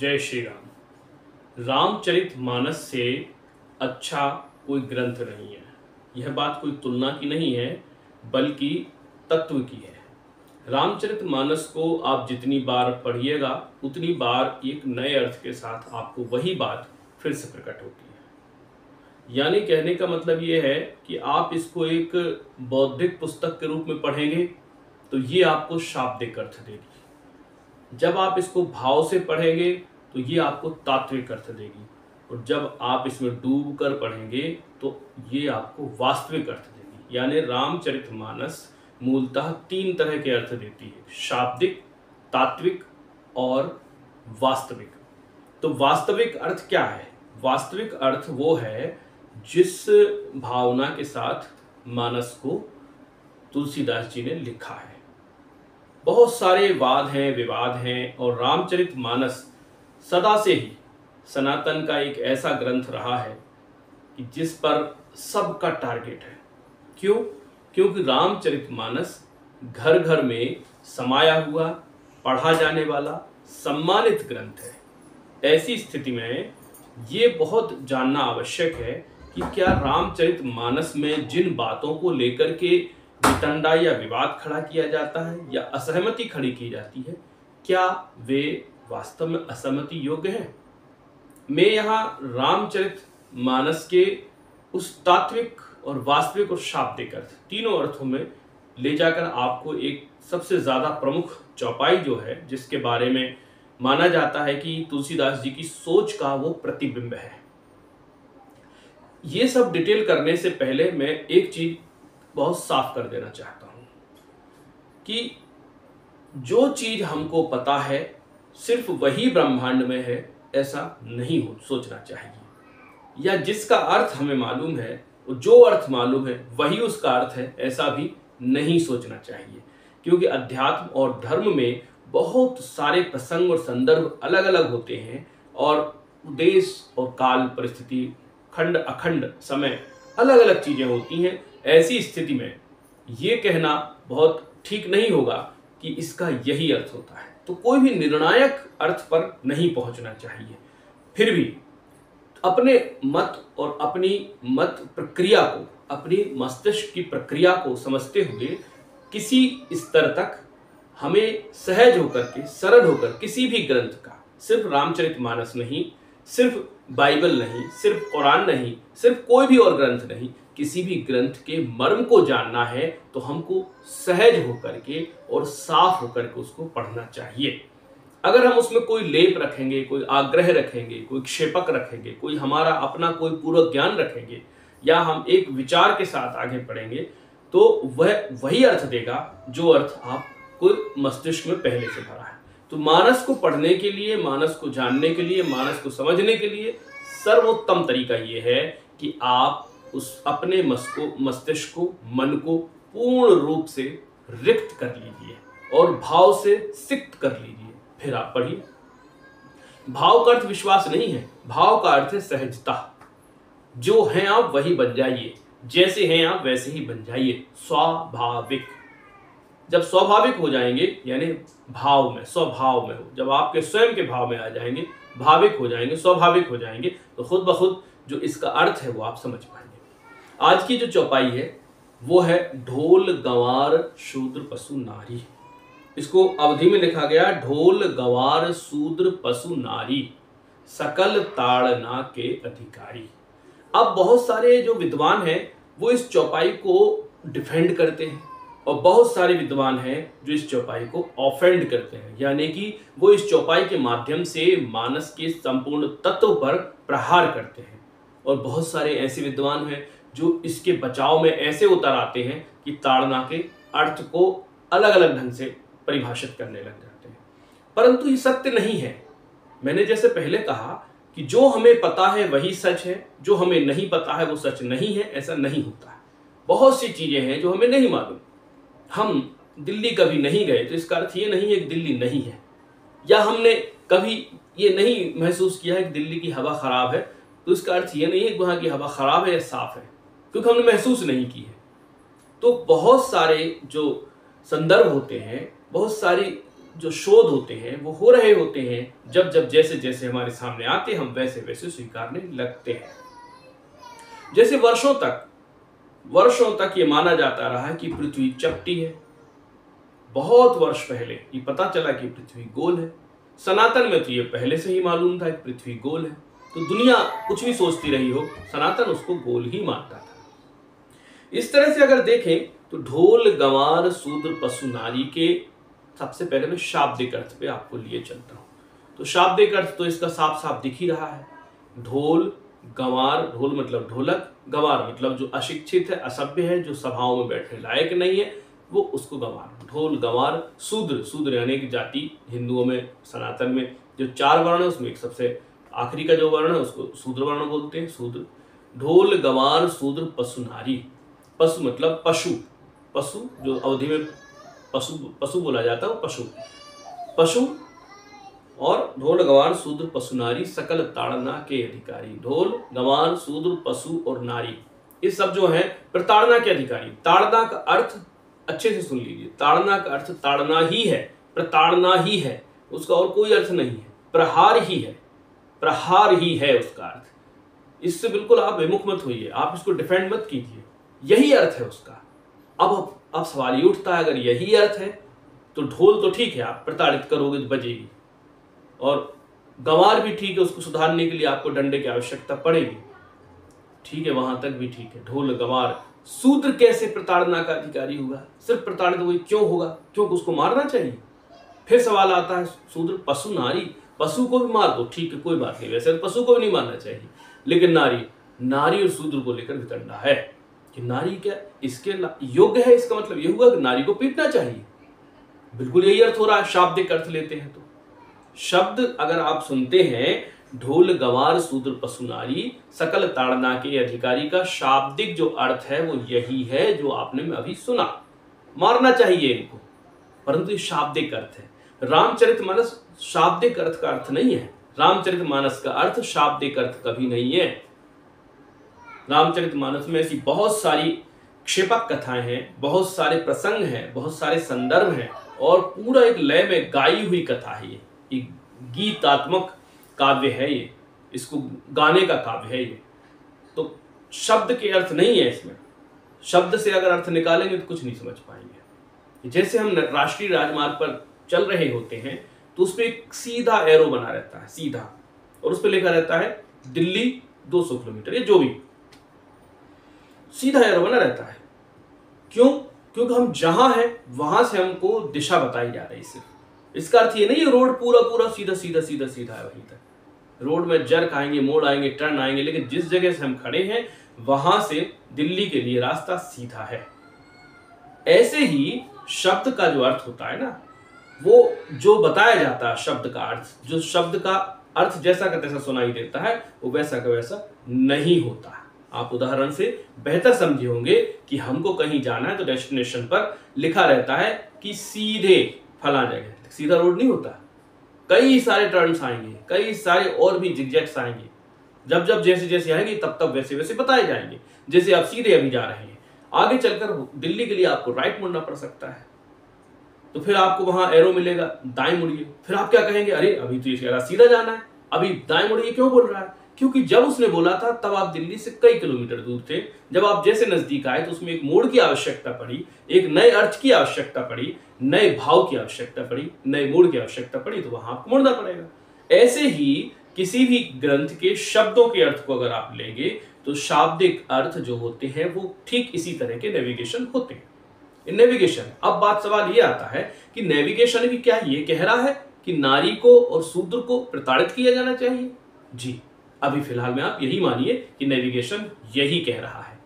जय श्री राम। रामचरित मानस से अच्छा कोई ग्रंथ नहीं है। यह बात कोई तुलना की नहीं है, बल्कि तत्व की है। रामचरित मानस को आप जितनी बार पढ़िएगा, उतनी बार एक नए अर्थ के साथ आपको वही बात फिर से प्रकट होती है। यानी कहने का मतलब ये है कि आप इसको एक बौद्धिक पुस्तक के रूप में पढ़ेंगे तो ये आपको शाब्दिक अर्थ देगी। जब आप इसको भाव से पढ़ेंगे तो ये आपको तात्विक अर्थ देगी। और जब आप इसमें डूब कर पढ़ेंगे तो ये आपको वास्तविक अर्थ देगी। यानी रामचरितमानस मूलतः तीन तरह के अर्थ देती है। शाब्दिक, तात्विक और वास्तविक। तो वास्तविक अर्थ क्या है? वास्तविक अर्थ वो है, जिस भावना के साथ मानस को तुलसीदास जी ने लिखा है। बहुत सारे वाद हैं, विवाद हैं और रामचरित मानस सदा से ही सनातन का एक ऐसा ग्रंथ रहा है कि जिस पर सबका टारगेट है। क्यों? क्योंकि रामचरित मानस घर घर में समाया हुआ, पढ़ा जाने वाला, सम्मानित ग्रंथ है। ऐसी स्थिति में ये बहुत जानना आवश्यक है कि क्या रामचरित मानस में जिन बातों को लेकर के वितंडा या विवाद खड़ा किया जाता है या असहमति खड़ी की जाती है, क्या वे वास्तव में असहमति योग्य है? मैं यहाँ रामचरित मानस के उस तात्विक और वास्तविक और शाब्दिक अर्थ तीनों अर्थों में ले जाकर आपको एक सबसे ज़्यादा प्रमुख चौपाई जो है, जिसके बारे में माना जाता है कि तुलसीदास जी की सोच का वो प्रतिबिंब है। ये सब डिटेल करने से पहले मैं एक चीज़ बहुत साफ़ कर देना चाहता हूँ कि जो चीज़ हमको पता है, सिर्फ़ वही ब्रह्मांड में है, ऐसा नहीं हो, सोचना चाहिए। या जिसका अर्थ हमें मालूम है जो अर्थ मालूम है, वही उसका अर्थ है, ऐसा भी नहीं सोचना चाहिए। क्योंकि अध्यात्म और धर्म में बहुत सारे प्रसंग और संदर्भ अलग अलग होते हैं, और देश और काल, परिस्थिति, खंड, अखंड, समय अलग अलग चीज़ें होती हैं। ऐसी स्थिति में ये कहना बहुत ठीक नहीं होगा कि इसका यही अर्थ होता है। तो कोई भी निर्णायक अर्थ पर नहीं पहुँचना चाहिए। फिर भी अपने मत और अपनी मत प्रक्रिया को, अपनी मस्तिष्क की प्रक्रिया को समझते हुए किसी स्तर तक हमें सहज होकर के, सरल होकर किसी भी ग्रंथ का, सिर्फ़ रामचरित मानस नहीं, सिर्फ़ बाइबल नहीं, सिर्फ़ कुरान नहीं, सिर्फ़ कोई भी और ग्रंथ नहीं, किसी भी ग्रंथ के मर्म को जानना है तो हमको सहज होकर के और साफ़ होकर के उसको पढ़ना चाहिए। अगर हम उसमें कोई लेप रखेंगे, कोई आग्रह रखेंगे, कोई क्षेपक रखेंगे, कोई हमारा अपना कोई पूर्व ज्ञान रखेंगे, या हम एक विचार के साथ आगे बढ़ेंगे तो वह, वही अर्थ देगा जो अर्थ आप कोई मस्तिष्क में पहले से भरा है। तो मानस को पढ़ने के लिए, मानस को जानने के लिए, मानस को समझने के लिए सर्वोत्तम तरीका यह है कि आप उस अपने मस्तिष्क को, मन को पूर्ण रूप से रिक्त कर लीजिए और भाव से सिक्त कर लीजिए। फिर आप पढ़िए। भाव का अर्थ विश्वास नहीं है। भाव का अर्थ है सहजता। जो हैं आप, वही बन जाइए। जैसे हैं आप, वैसे ही बन जाइए। स्वाभाविक। जब स्वाभाविक हो जाएँगे, यानी भाव में, स्वभाव में हो, जब आपके स्वयं के भाव में आ जाएँगे, भाविक हो जाएँगे, स्वाभाविक हो जाएँगे तो खुद ब खुद जो इसका अर्थ है वो आप समझ पाएँगे। आज की जो चौपाई है, वो है ढोल गंवार शूद्र पशु नारी। इसको अवधि में लिखा गया, ढोल गवार शूद्र पशु नारी, सकल ताड़ना के अधिकारी। अब बहुत सारे जो विद्वान हैं, वो इस चौपाई को डिफेंड करते हैं। और बहुत सारे विद्वान हैं जो इस चौपाई को ऑफेंड करते हैं। यानी कि वो इस चौपाई के माध्यम से मानस के संपूर्ण तत्व पर प्रहार करते हैं। और बहुत सारे ऐसे विद्वान हैं जो इसके बचाव में ऐसे उतर आते हैं कि ताड़ना के अर्थ को अलग अलग ढंग से परिभाषित करने लग जाते हैं। परंतु ये सत्य नहीं है। मैंने जैसे पहले कहा कि जो हमें पता है वही सच है, जो हमें नहीं पता है वो सच नहीं है, ऐसा नहीं होता। है बहुत सी चीज़ें हैं जो हमें नहीं मालूम। हम दिल्ली कभी नहीं गए तो इसका अर्थ ये नहीं है कि दिल्ली नहीं है। या हमने कभी ये नहीं महसूस किया है कि दिल्ली की हवा खराब है तो इसका अर्थ ये नहीं है कि वहाँ की हवा खराब है या साफ़ है, क्योंकि हमने महसूस नहीं की है। तो बहुत सारे जो संदर्भ होते हैं, बहुत सारी जो शोध होते हैं, वो हो रहे होते हैं, जब जब जैसे जैसे हमारे सामने आते, हम वैसे वैसे स्वीकारने लगते हैं। जैसे वर्षों तक वर्षों तक ये माना जाता रहा कि पृथ्वी चपटी है। बहुत वर्ष पहले ये पता चला कि पृथ्वी गोल है। सनातन में तो ये पहले से ही मालूम था कि पृथ्वी गोल है। तो दुनिया कुछ भी सोचती रही हो, सनातन उसको गोल ही मानता था। इस तरह से अगर देखें तो ढोल, गंवार, शूद्र, पशु, नारी के सबसे पहले मैं शाब्दिक अर्थ पे आपको लिए चलता हूँ। तो शाब्दिक अर्थ तो इसका साफ़ साफ़ दिख ही रहा है। ढोल गंवार, ढोल मतलब ढोलक, गंवार मतलब जो अशिक्षित है, असभ्य है, जो सभाओं में बैठने लायक नहीं है, वो उसको गंवार। ढोल, गंवार, शूद्र शूद्र यानी कि जाति, हिंदुओं में, सनातन में, जो चार वर्ण है, उसमें एक सबसे आखिरी का जो वर्ण है, उसको शूद्र वर्ण बोलते हैं, शूद्र। ढोल, गंवार, शूद्र, पशु, नारी। पशु मतलब पशु। पशु, जो अवधि में पशु पशु बोला जाता है, वो पशु। पशु और ढोल गवार, शूद्र पशु नारी, सकल ताड़ना के अधिकारी। ढोल गवार, शूद्र पशु और नारी, ये सब जो है, प्रताड़ना के अधिकारी। ताड़ना का अर्थ, अच्छे से सुन लीजिए। ताड़ना का अर्थ, ताड़ना ही है, प्रताड़ना ही है, उसका और कोई अर्थ नहीं है। प्रहार ही है, प्रहार ही है उसका अर्थ। इससे बिल्कुल आप विमुख मत होइए, आप इसको डिफेंड मत कीजिए। यही अर्थ है उसका। अब अब सवाल ये उठता है, अगर यही अर्थ है तो ढोल तो ठीक है, आप प्रताड़ित करोगे तो बजेगी। और गंवार भी ठीक है, उसको सुधारने के लिए आपको डंडे की आवश्यकता पड़ेगी। ठीक है, वहाँ तक भी ठीक है। ढोल, गंवार, सूत्र कैसे प्रताड़ना का अधिकारी होगा? सिर्फ़ प्रताड़ित वही क्यों होगा? क्योंकि उसको मारना चाहिए? फिर सवाल आता है शूद्र पशु, नारी? पशु को भी मार दो, ठीक है, कोई बात नहीं। वैसे तो पशु को भी नहीं मारना चाहिए, लेकिन नारी नारी और शूद्र को लेकर वितंडा है। कि नारी क्या, इसके योग्य है? इसका मतलब ये हुआ कि नारी को पीटना चाहिए। बिल्कुल यही अर्थ हो रहा है, शाब्दिक अर्थ लेते हैं तो। शब्द अगर आप सुनते हैं, ढोल गवार शूद्र पशु नारी सकल ताड़ना के अधिकारी का शाब्दिक जो अर्थ है, वो यही है जो आपने में अभी सुना। मारना चाहिए इनको, परंतु शाब्दिक अर्थ है। रामचरित मानस, शाब्दिक अर्थ का अर्थ नहीं है। रामचरित मानस का अर्थ शाब्दिक अर्थ कभी नहीं है। रामचरित मानस में ऐसी बहुत सारी क्षेपक कथाएँ हैं, बहुत सारे प्रसंग हैं, बहुत सारे संदर्भ हैं, और पूरा एक लय में गाई हुई कथा है ये। गीतात्मक काव्य है ये। इसको गाने का काव्य है ये। तो शब्द के अर्थ नहीं है इसमें। शब्द से अगर अर्थ निकालेंगे तो कुछ नहीं समझ पाएँगे। जैसे हम राष्ट्रीय राजमार्ग पर चल रहे होते हैं तो उस पर एक सीधा एरो बना रहता है, सीधा। और उस पर लिखा रहता है, दिल्ली 200 किलोमीटर, ये जो भी। सीधा एरो बना रहता है। क्यों? क्योंकि हम जहाँ हैं, वहाँ से हमको दिशा बताई जा रही सिर्फ़। इसका अर्थ ये नहीं रोड पूरा पूरा सीधा सीधा सीधा सीधा है वहीं तक। रोड में जर्क आएँगे, मोड़ आएँगे, टर्न आएँगे, लेकिन जिस जगह से हम खड़े हैं, वहाँ से दिल्ली के लिए रास्ता सीधा है। ऐसे ही शब्द का जो अर्थ होता है ना, वो जो बताया जाता है शब्द का अर्थ, जो शब्द का अर्थ जैसा का तैसा सुनाई देता है, वो वैसा का वैसा नहीं होता। आप उदाहरण से बेहतर समझे होंगे कि हमको कहीं जाना है तो डेस्टिनेशन पर लिखा रहता है कि सीधे फला जगह। सीधा रोड नहीं होता। कई सारे टर्न्स आएँगे, कई सारे और भी जिगजैक्स आएँगे। जब जब जैसे जैसे आएँगे, तब तब वैसे वैसे बताए जाएँगे। जैसे आप सीधे अभी जा रहे हैं। आगे चलकर दिल्ली के लिए आपको राइट मुड़ना पड़ सकता है। तो फिर आपको वहाँ एरो मिलेगा, दाएँ मुड़िए। फिर आप क्या कहेंगे? अरे, अभी तो ये सीधा जाना है। अभी दाएँ मुड़िए क्यों बोल रहा है? क्योंकि जब उसने बोला था, तब आप दिल्ली से कई किलोमीटर दूर थे। जब आप जैसे नज़दीक आए तो उसमें एक मोड़ की आवश्यकता पड़ी, एक नए अर्थ की आवश्यकता पड़ी, नए भाव की आवश्यकता पड़ी, नए मोड़ की आवश्यकता पड़ी तो वहाँ आपको मुड़ना पड़ेगा। ऐसे ही किसी भी ग्रंथ के शब्दों के अर्थ को अगर आप लेंगे तो शाब्दिक अर्थ जो होते हैं, वो ठीक इसी तरह के नेविगेशन होते हैं। नेविगेशन अब बात सवाल ये आता है कि नेविगेशन भी क्या ये कह रहा है कि नारी को और शूद्र को प्रताड़ित किया जाना चाहिए? जी। अभी फ़िलहाल में आप यही मानिए कि नेविगेशन यही कह रहा है।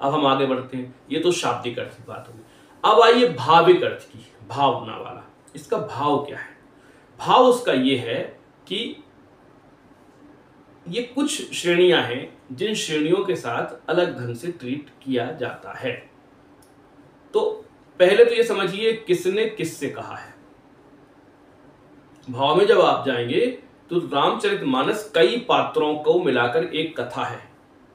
अब हम आगे बढ़ते हैं। ये तो शाब्दिक अर्थ की बात होगी। अब आइए भाविक अर्थ की, भावना वाला। इसका भाव क्या है? भाव उसका ये है कि ये कुछ श्रेणियाँ हैं, जिन श्रेणियों के साथ अलग ढंग से ट्रीट किया जाता है। तो पहले तो ये समझिए किसने किससे कहा है। भाव में जब आप जाएँगे तो रामचरित मानस कई पात्रों को मिलाकर एक कथा है।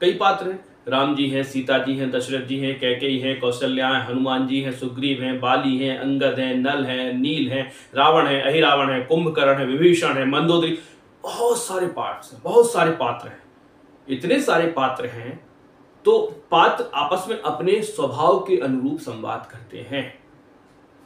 कई पात्र हैं। राम जी हैं, सीता जी हैं, दशरथ जी हैं, कैकेयी हैं, कौशल्या हैं, हनुमान जी हैं, सुग्रीव हैं, बाली हैं, अंगद हैं, नल हैं, नील हैं, रावण है, अहिरावण है, कुंभकर्ण है, विभीषण है, मंदोदरी। बहुत सारे पार्ट हैं, बहुत सारे पात्र हैं। इतने सारे पात्र हैं तो पात्र आपस में अपने स्वभाव के अनुरूप संवाद करते हैं।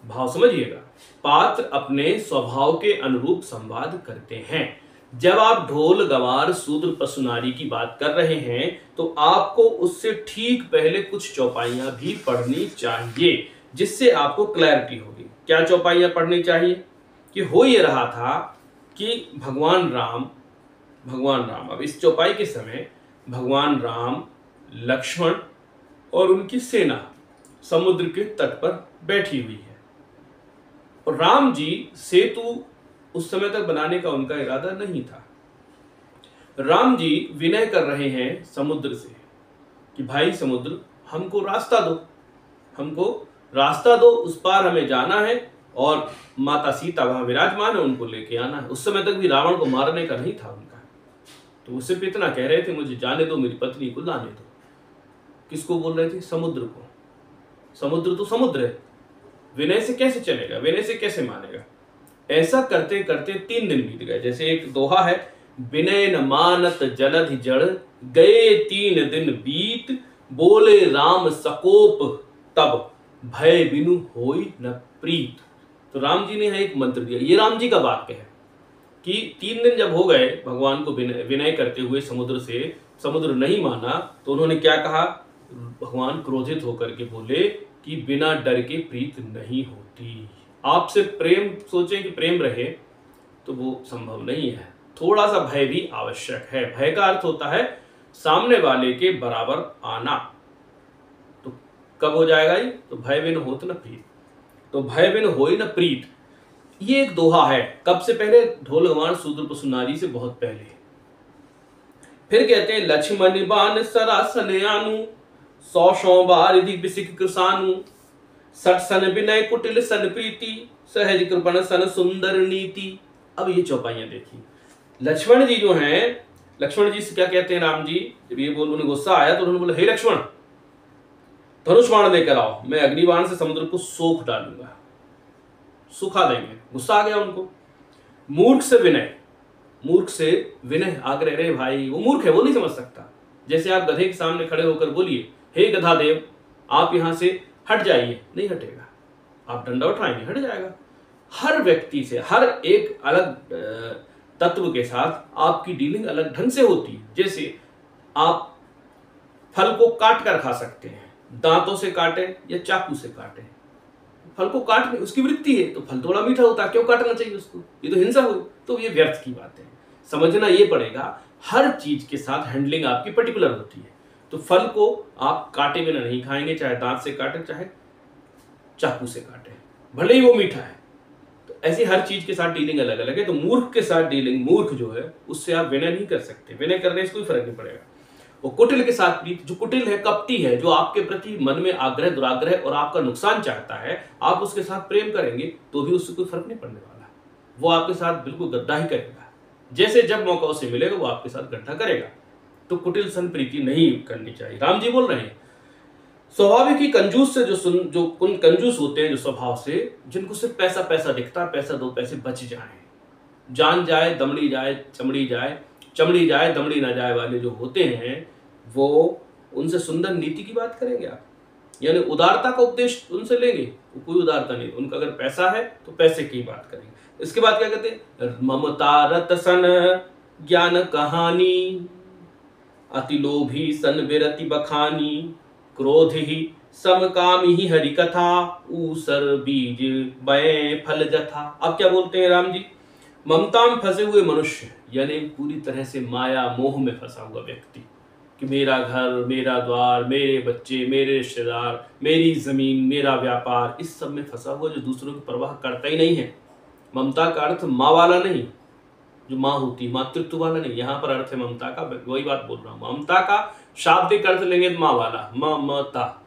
भाव समझिएगा, पात्र अपने स्वभाव के अनुरूप संवाद करते हैं। जब आप ढोल गवार सूद्र पशुनारी की बात कर रहे हैं तो आपको उससे ठीक पहले कुछ चौपाइयाँ भी पढ़नी चाहिए, जिससे आपको क्लैरिटी होगी। क्या चौपाइयाँ पढ़नी चाहिए? कि हो ये रहा था कि भगवान राम भगवान राम, अब इस चौपाई के समय भगवान राम, लक्ष्मण और उनकी सेना समुद्र के तट पर बैठी हुई है। और राम जी सेतु उस समय तक बनाने का उनका इरादा नहीं था। राम जी विनय कर रहे हैं समुद्र से कि, भाई समुद्र, हमको रास्ता दो। हमको रास्ता दो, उस पार हमें जाना है और माता सीता वहाँ विराजमान है, उनको लेके आना है। उस समय तक भी रावण को मारने का नहीं था उनका। तो वो सिर्फ़ इतना कह रहे थे, मुझे जाने दो, मेरी पत्नी को लाने दो। किसको बोल रहे थे? समुद्र को। समुद्र तो समुद्र है। विनय से कैसे चलेगा? विनय से कैसे मानेगा? ऐसा करते करते तीन दिन बीत गए। जैसे एक दोहा है विनय मानत जलधि जड़ गए तीन दिन बीत, बोले राम सकोप, तब भय बिनु होई न प्रीत। तो राम जी ने एक मंत्र दिया। ये राम जी का वाक्य है कि तीन दिन जब हो गए, भगवान को विनय करते हुए समुद्र से समुद्र नहीं माना तो उन्होंने क्या कहा? भगवान क्रोधित होकर के बोले कि बिना डर के प्रीत नहीं होती। आपसे प्रेम, सोचें कि प्रेम रहे तो वो संभव नहीं है। थोड़ा सा भय भी आवश्यक है। भय का अर्थ होता है, सामने वाले के बराबर आना। तो कब हो जाएगा ये? तो भय बिन होत न प्रीत। तो भय बिन हो न प्रीत। ये एक दोहा है। कब से पहले? ढोल गवान सूद्र पसुनारी से बहुत पहले। फिर कहते हैं, लक्ष्मण बान सरासन आनु सौ सौ बार यदि बिसिक कृसानु। सट सन विनय कुटिल, सन प्रीति सहज कृपण, सन सुंदर नीति। अब ये चौपाइयाँ देखिए। लक्ष्मण जी जो हैं, लक्ष्मण जी से क्या कहते हैं राम जी? जब ये बोल, उन्हें गुस्सा आया तो उन्होंने बोला, हे लक्ष्मण धनुष बाण लेकर आओ, मैं अग्निबाण से समुद्र को सोख डालूँगा। सुखा देंगे। गुस्सा आ गया उनको। मूर्ख से विनय, मूर्ख से विनय आग्रह रे भाई, वो मूर्ख है, वो नहीं समझ सकता। जैसे आप गधे के सामने खड़े होकर बोलिए, हे गधा देव आप यहाँ से हट जाइए, नहीं हटेगा। आप डंडा उठाएँगे, हट जाएगा। हर व्यक्ति से, हर एक अलग तत्व के साथ आपकी डीलिंग अलग ढंग से होती है। जैसे आप फल को काट कर खा सकते हैं। दांतों से काटें या चाकू से काटें। फल को काट उसकी वृत्ति है तो फल थोड़ा मीठा होता है, क्यों काटना चाहिए उसको? ये तो हिंसा हुई तो ये व्यर्थ की बात है। समझना ये पड़ेगा, हर चीज़ के साथ हैंडलिंग आपकी पर्टिकुलर होती है। तो फल को आप काटे बिना नहीं खाएँगे, चाहे दांत से काटे, चाहे चाकू से काटे। भले ही वो मीठा है। तो ऐसी हर चीज़ के साथ डीलिंग अलग अलग है। तो मूर्ख के साथ डीलिंग मूर्ख जो है, उससे आप विनय नहीं कर सकते। विनय करने से कोई फ़र्क नहीं पड़ेगा। वो कुटिल के साथ प्रीत जो कुटिल है, कपटी है, जो आपके प्रति मन में आग्रह, दुराग्रह और आपका नुकसान चाहता है, आप उसके साथ प्रेम करेंगे तो भी उससे कोई फ़र्क नहीं पड़ने वाला। वो आपके साथ बिल्कुल गद्दा ही करेगा। जैसे जब मौका उसे मिलेगा, वो आपके साथ गड्ढा करेगा। तो कुटिल सन प्रीति नहीं करनी चाहिए। राम जी बोल रहे हैं, स्वाभाविक ही कंजूस से जो सुन, जो कुन कंजूस होते हैं, जो स्वभाव से, जिनको सिर्फ़ पैसा पैसा दिखता पैसा दो पैसे बच जाए। जान जाए, दमड़ी जाए, चमड़ी जाए चमड़ी जाए, दमड़ी ना जाए वाले जो होते हैं, वो उनसे सुंदर नीति की बात करेंगे आप। यानी उदारता का उपदेश उनसे लेंगे, वो कोई उदारता नहीं। उनका अगर पैसा है तो पैसे की बात करेंगे। इसके बाद क्या कहते हैं? ममता रत सन ज्ञान कहानी अति लोभी सन विरति बखानी, क्रोध ही समकाम ही हरि कथा ऊसर बीज बय फल जथा। अब क्या बोलते हैं राम जी? ममता में फंसे हुए मनुष्य, यानी पूरी तरह से माया मोह में फंसा हुआ व्यक्ति, कि मेरा घर, मेरा द्वार, मेरे बच्चे, मेरे रिश्तेदार, मेरी ज़मीन, मेरा व्यापार, इस सब में फंसा हुआ जो दूसरों की परवाह करता ही नहीं है। ममता का अर्थ माँ वाला नहीं जो माँ होती है मातृत्व वाला नहीं, यहाँ पर अर्थ है ममता का वही बात बोल रहा हूँ। ममता का शाब्दिक अर्थ लेंगे तो माँ वाला, ममता।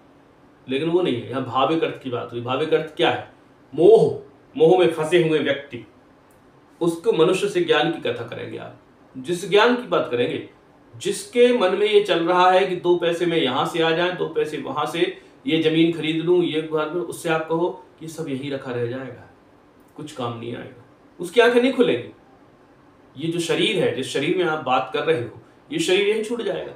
लेकिन वो नहीं है, यहाँ भाविक अर्थ की बात हुई। भाविक अर्थ क्या है? मोह मोह में फंसे हुए व्यक्ति। उसको मनुष्य से ज्ञान की कथा करेंगे आप। जिस ज्ञान की बात करेंगे, जिसके मन में ये चल रहा है कि दो पैसे में यहाँ से आ जाए, दो पैसे वहाँ से ये ज़मीन खरीद लूँ, ये घर में, उससे आप कहो कि सब यही रखा रह जाएगा, कुछ काम नहीं आएगा। उसकी आँखें नहीं खुलेंगी। ये जो शरीर है, जिस शरीर में आप बात कर रहे हो, ये शरीर यही छूट जाएगा।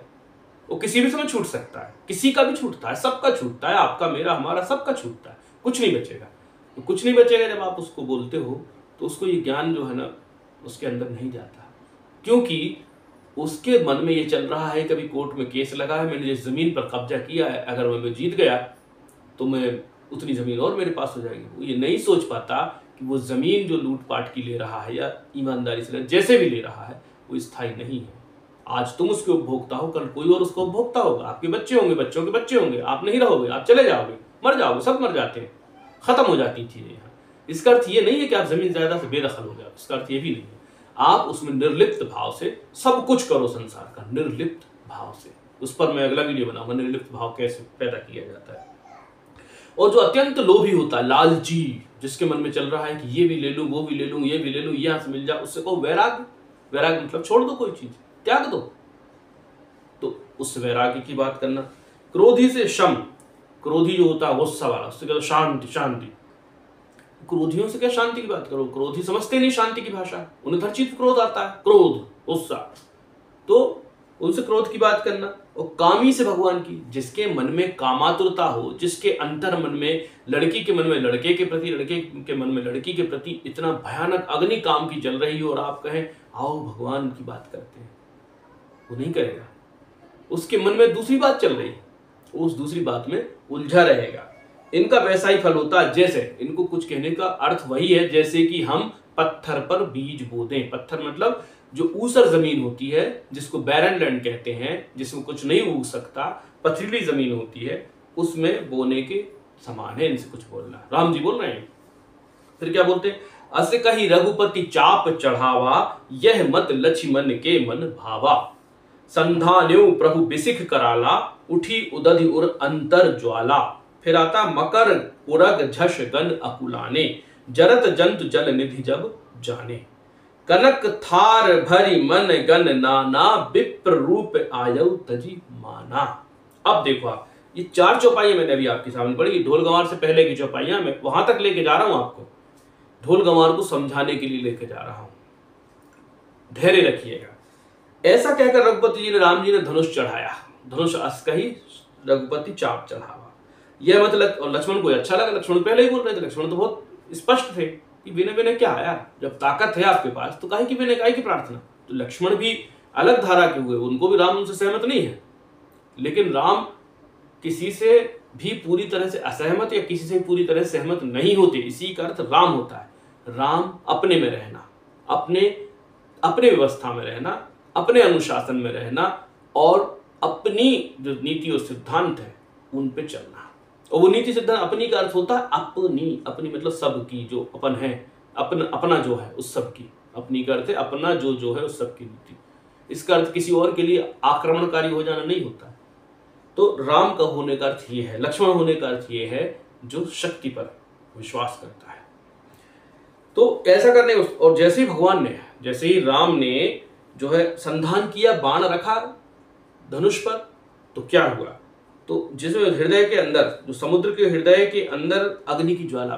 वो किसी भी समय छूट सकता है। किसी का भी छूटता है, सबका छूटता है, आपका, मेरा, हमारा, सबका छूटता है। कुछ नहीं बचेगा। तो कुछ नहीं बचेगा जब आप उसको बोलते हो तो उसको ये ज्ञान जो है ना, उसके अंदर नहीं जाता। क्योंकि उसके मन में ये चल रहा है, कभी कोर्ट में केस लगा है, मैंने जिस ज़मीन पर कब्जा किया है, अगर मैं जीत गया तो मैं उतनी ज़मीन और मेरे पास हो जाएगी। वो ये नहीं सोच पाता कि वो ज़मीन जो लूटपाट की ले रहा है या ईमानदारी से जैसे भी ले रहा है, वो स्थायी नहीं है। आज तुम उसके उपभोक्ता हो, कल कोई और उसको उपभोक्ता होगा। आपके बच्चे होंगे, बच्चों के बच्चे होंगे, आप नहीं रहोगे, आप चले जाओगे, मर जाओगे, सब मर जाते हैं। खत्म हो जाती चीज़ें यहाँ। इसका अर्थ ये नहीं है कि आप ज़मीन ज़्यादा से बेदखल हो जाओ इसका अर्थ ये भी नहीं है। आप उसमें निर्लिप्त भाव से सब कुछ करो संसार का, निर्लिप्त भाव से। उस पर मैं अगला वीडियो बनाऊँगा, निर्लिप्त भाव कैसे पैदा किया जाता है। और जो अत्यंत लोभी होता है, लालची जिसके मन में चल रहा है कि ये भी ले लूँ, वो भी ले लूँ, ये भी ले लूँ, यहाँ से मिल जाए उससे कहो, वैराग वैराग मतलब छोड़ दो कोई चीज़, त्याग दो। तो उस वैराग्य की बात करना। क्रोधी से शम, क्रोधी जो होता है गुस्सा वाला उससे कहते शांति शांति। क्रोधियों से क्या शांति की बात करो? क्रोधी समझते नहीं शांति की भाषा। उन्हें हर चीज़ क्रोध आता है। क्रोध, गुस्सा। तो उनसे क्रोध की बात करना। और कामी से भगवान की, जिसके मन में कामातुरता हो, जिसके अंतर मन में, लड़की के मन में, लड़के के प्रति, लड़के के मन में, लड़की के प्रति इतना भयानक अग्नि काम की जल रही हो और आप कहें, आओ भगवान की बात करते हैं। वो नहीं करेगा। उसके मन में दूसरी बात चल रही है उस दूसरी बात में उलझा रहेगा। इनका वैसा ही फल होता है जैसे, इनको कुछ कहने का अर्थ वही है, जैसे कि हम पत्थर पर बीज बो दें पत्थर मतलब जो ऊसर ज़मीन होती है, जिसको बैरन लैंड कहते हैं, जिसमें कुछ नहीं उग सकता, पथरीली ज़मीन होती है, उसमें बोने के समान है, इनसे कुछ बोलना। राम जी बोल रहे हैं। फिर क्या बोलते अस कही रघुपति चाप चढ़ावा, यह मत लक्ष्मण के मन भावा। संधान्यो प्रभु बिसिख कराला, उठी उदधि उर अंतर ज्वाला। फिर आता मकर उरग झश गन अकुलाने, जरत जंतु जल निधि जब जाने। कनक थार भरी मन गन नाना, विप्र रूप आयु तजी माना। अब देखो आप, ये चार चौपाइयाँ मैंने अभी आपके सामने पढ़ी। ढोल गंवार से पहले की चौपाइयाँ मैं वहाँ तक लेके जा रहा हूँ आपको। ढोल गंवार को समझाने के लिए लेके जा रहा हूँ। धैर्य रखिएगा। ऐसा कहकर रघुपति जी ने, राम जी ने धनुष चढ़ाया। धनुष अस्क ही रघुपति चाप चढ़ावा। यह मतलब और लक्ष्मण को अच्छा लगा। लक्ष्मण पहले ही बोल रहे थे। लक्ष्मण तो बहुत स्पष्ट थे। कि विनय विनय क्या आया? जब ताकत है आपके पास तो कहे की विनय, कहे की प्रार्थना। तो लक्ष्मण भी अलग धारा के हुए, उनको भी राम उनसे सहमत नहीं है। लेकिन राम किसी से भी पूरी तरह से असहमत या किसी से पूरी तरह सहमत नहीं होते, इसी का अर्थ राम होता है। राम अपने में रहना, अपने अपने व्यवस्था में रहना, अपने अनुशासन में रहना, और अपनी जो नीति और सिद्धांत है, उन पे चलना। और वो नीति सिद्धांत अपनी का अर्थ होता है अपनी अपनी मतलब सब की जो अपन है, अपन, अपना जो है उस सब की अपनी का अर्थ है अपना जो जो है उस सब की नीति। इसका अर्थ किसी और के लिए आक्रमणकारी हो जाना नहीं होता। तो राम का होने का अर्थ ये है, लक्ष्मण होने का अर्थ ये है, जो शक्ति पर विश्वास करता है। तो ऐसा करने और जैसे ही भगवान ने, जैसे ही राम ने जो है संधान किया, बाण रखा धनुष पर तो क्या हुआ? तो जिसमें हृदय के अंदर, जो समुद्र के हृदय के अंदर अग्नि की ज्वाला,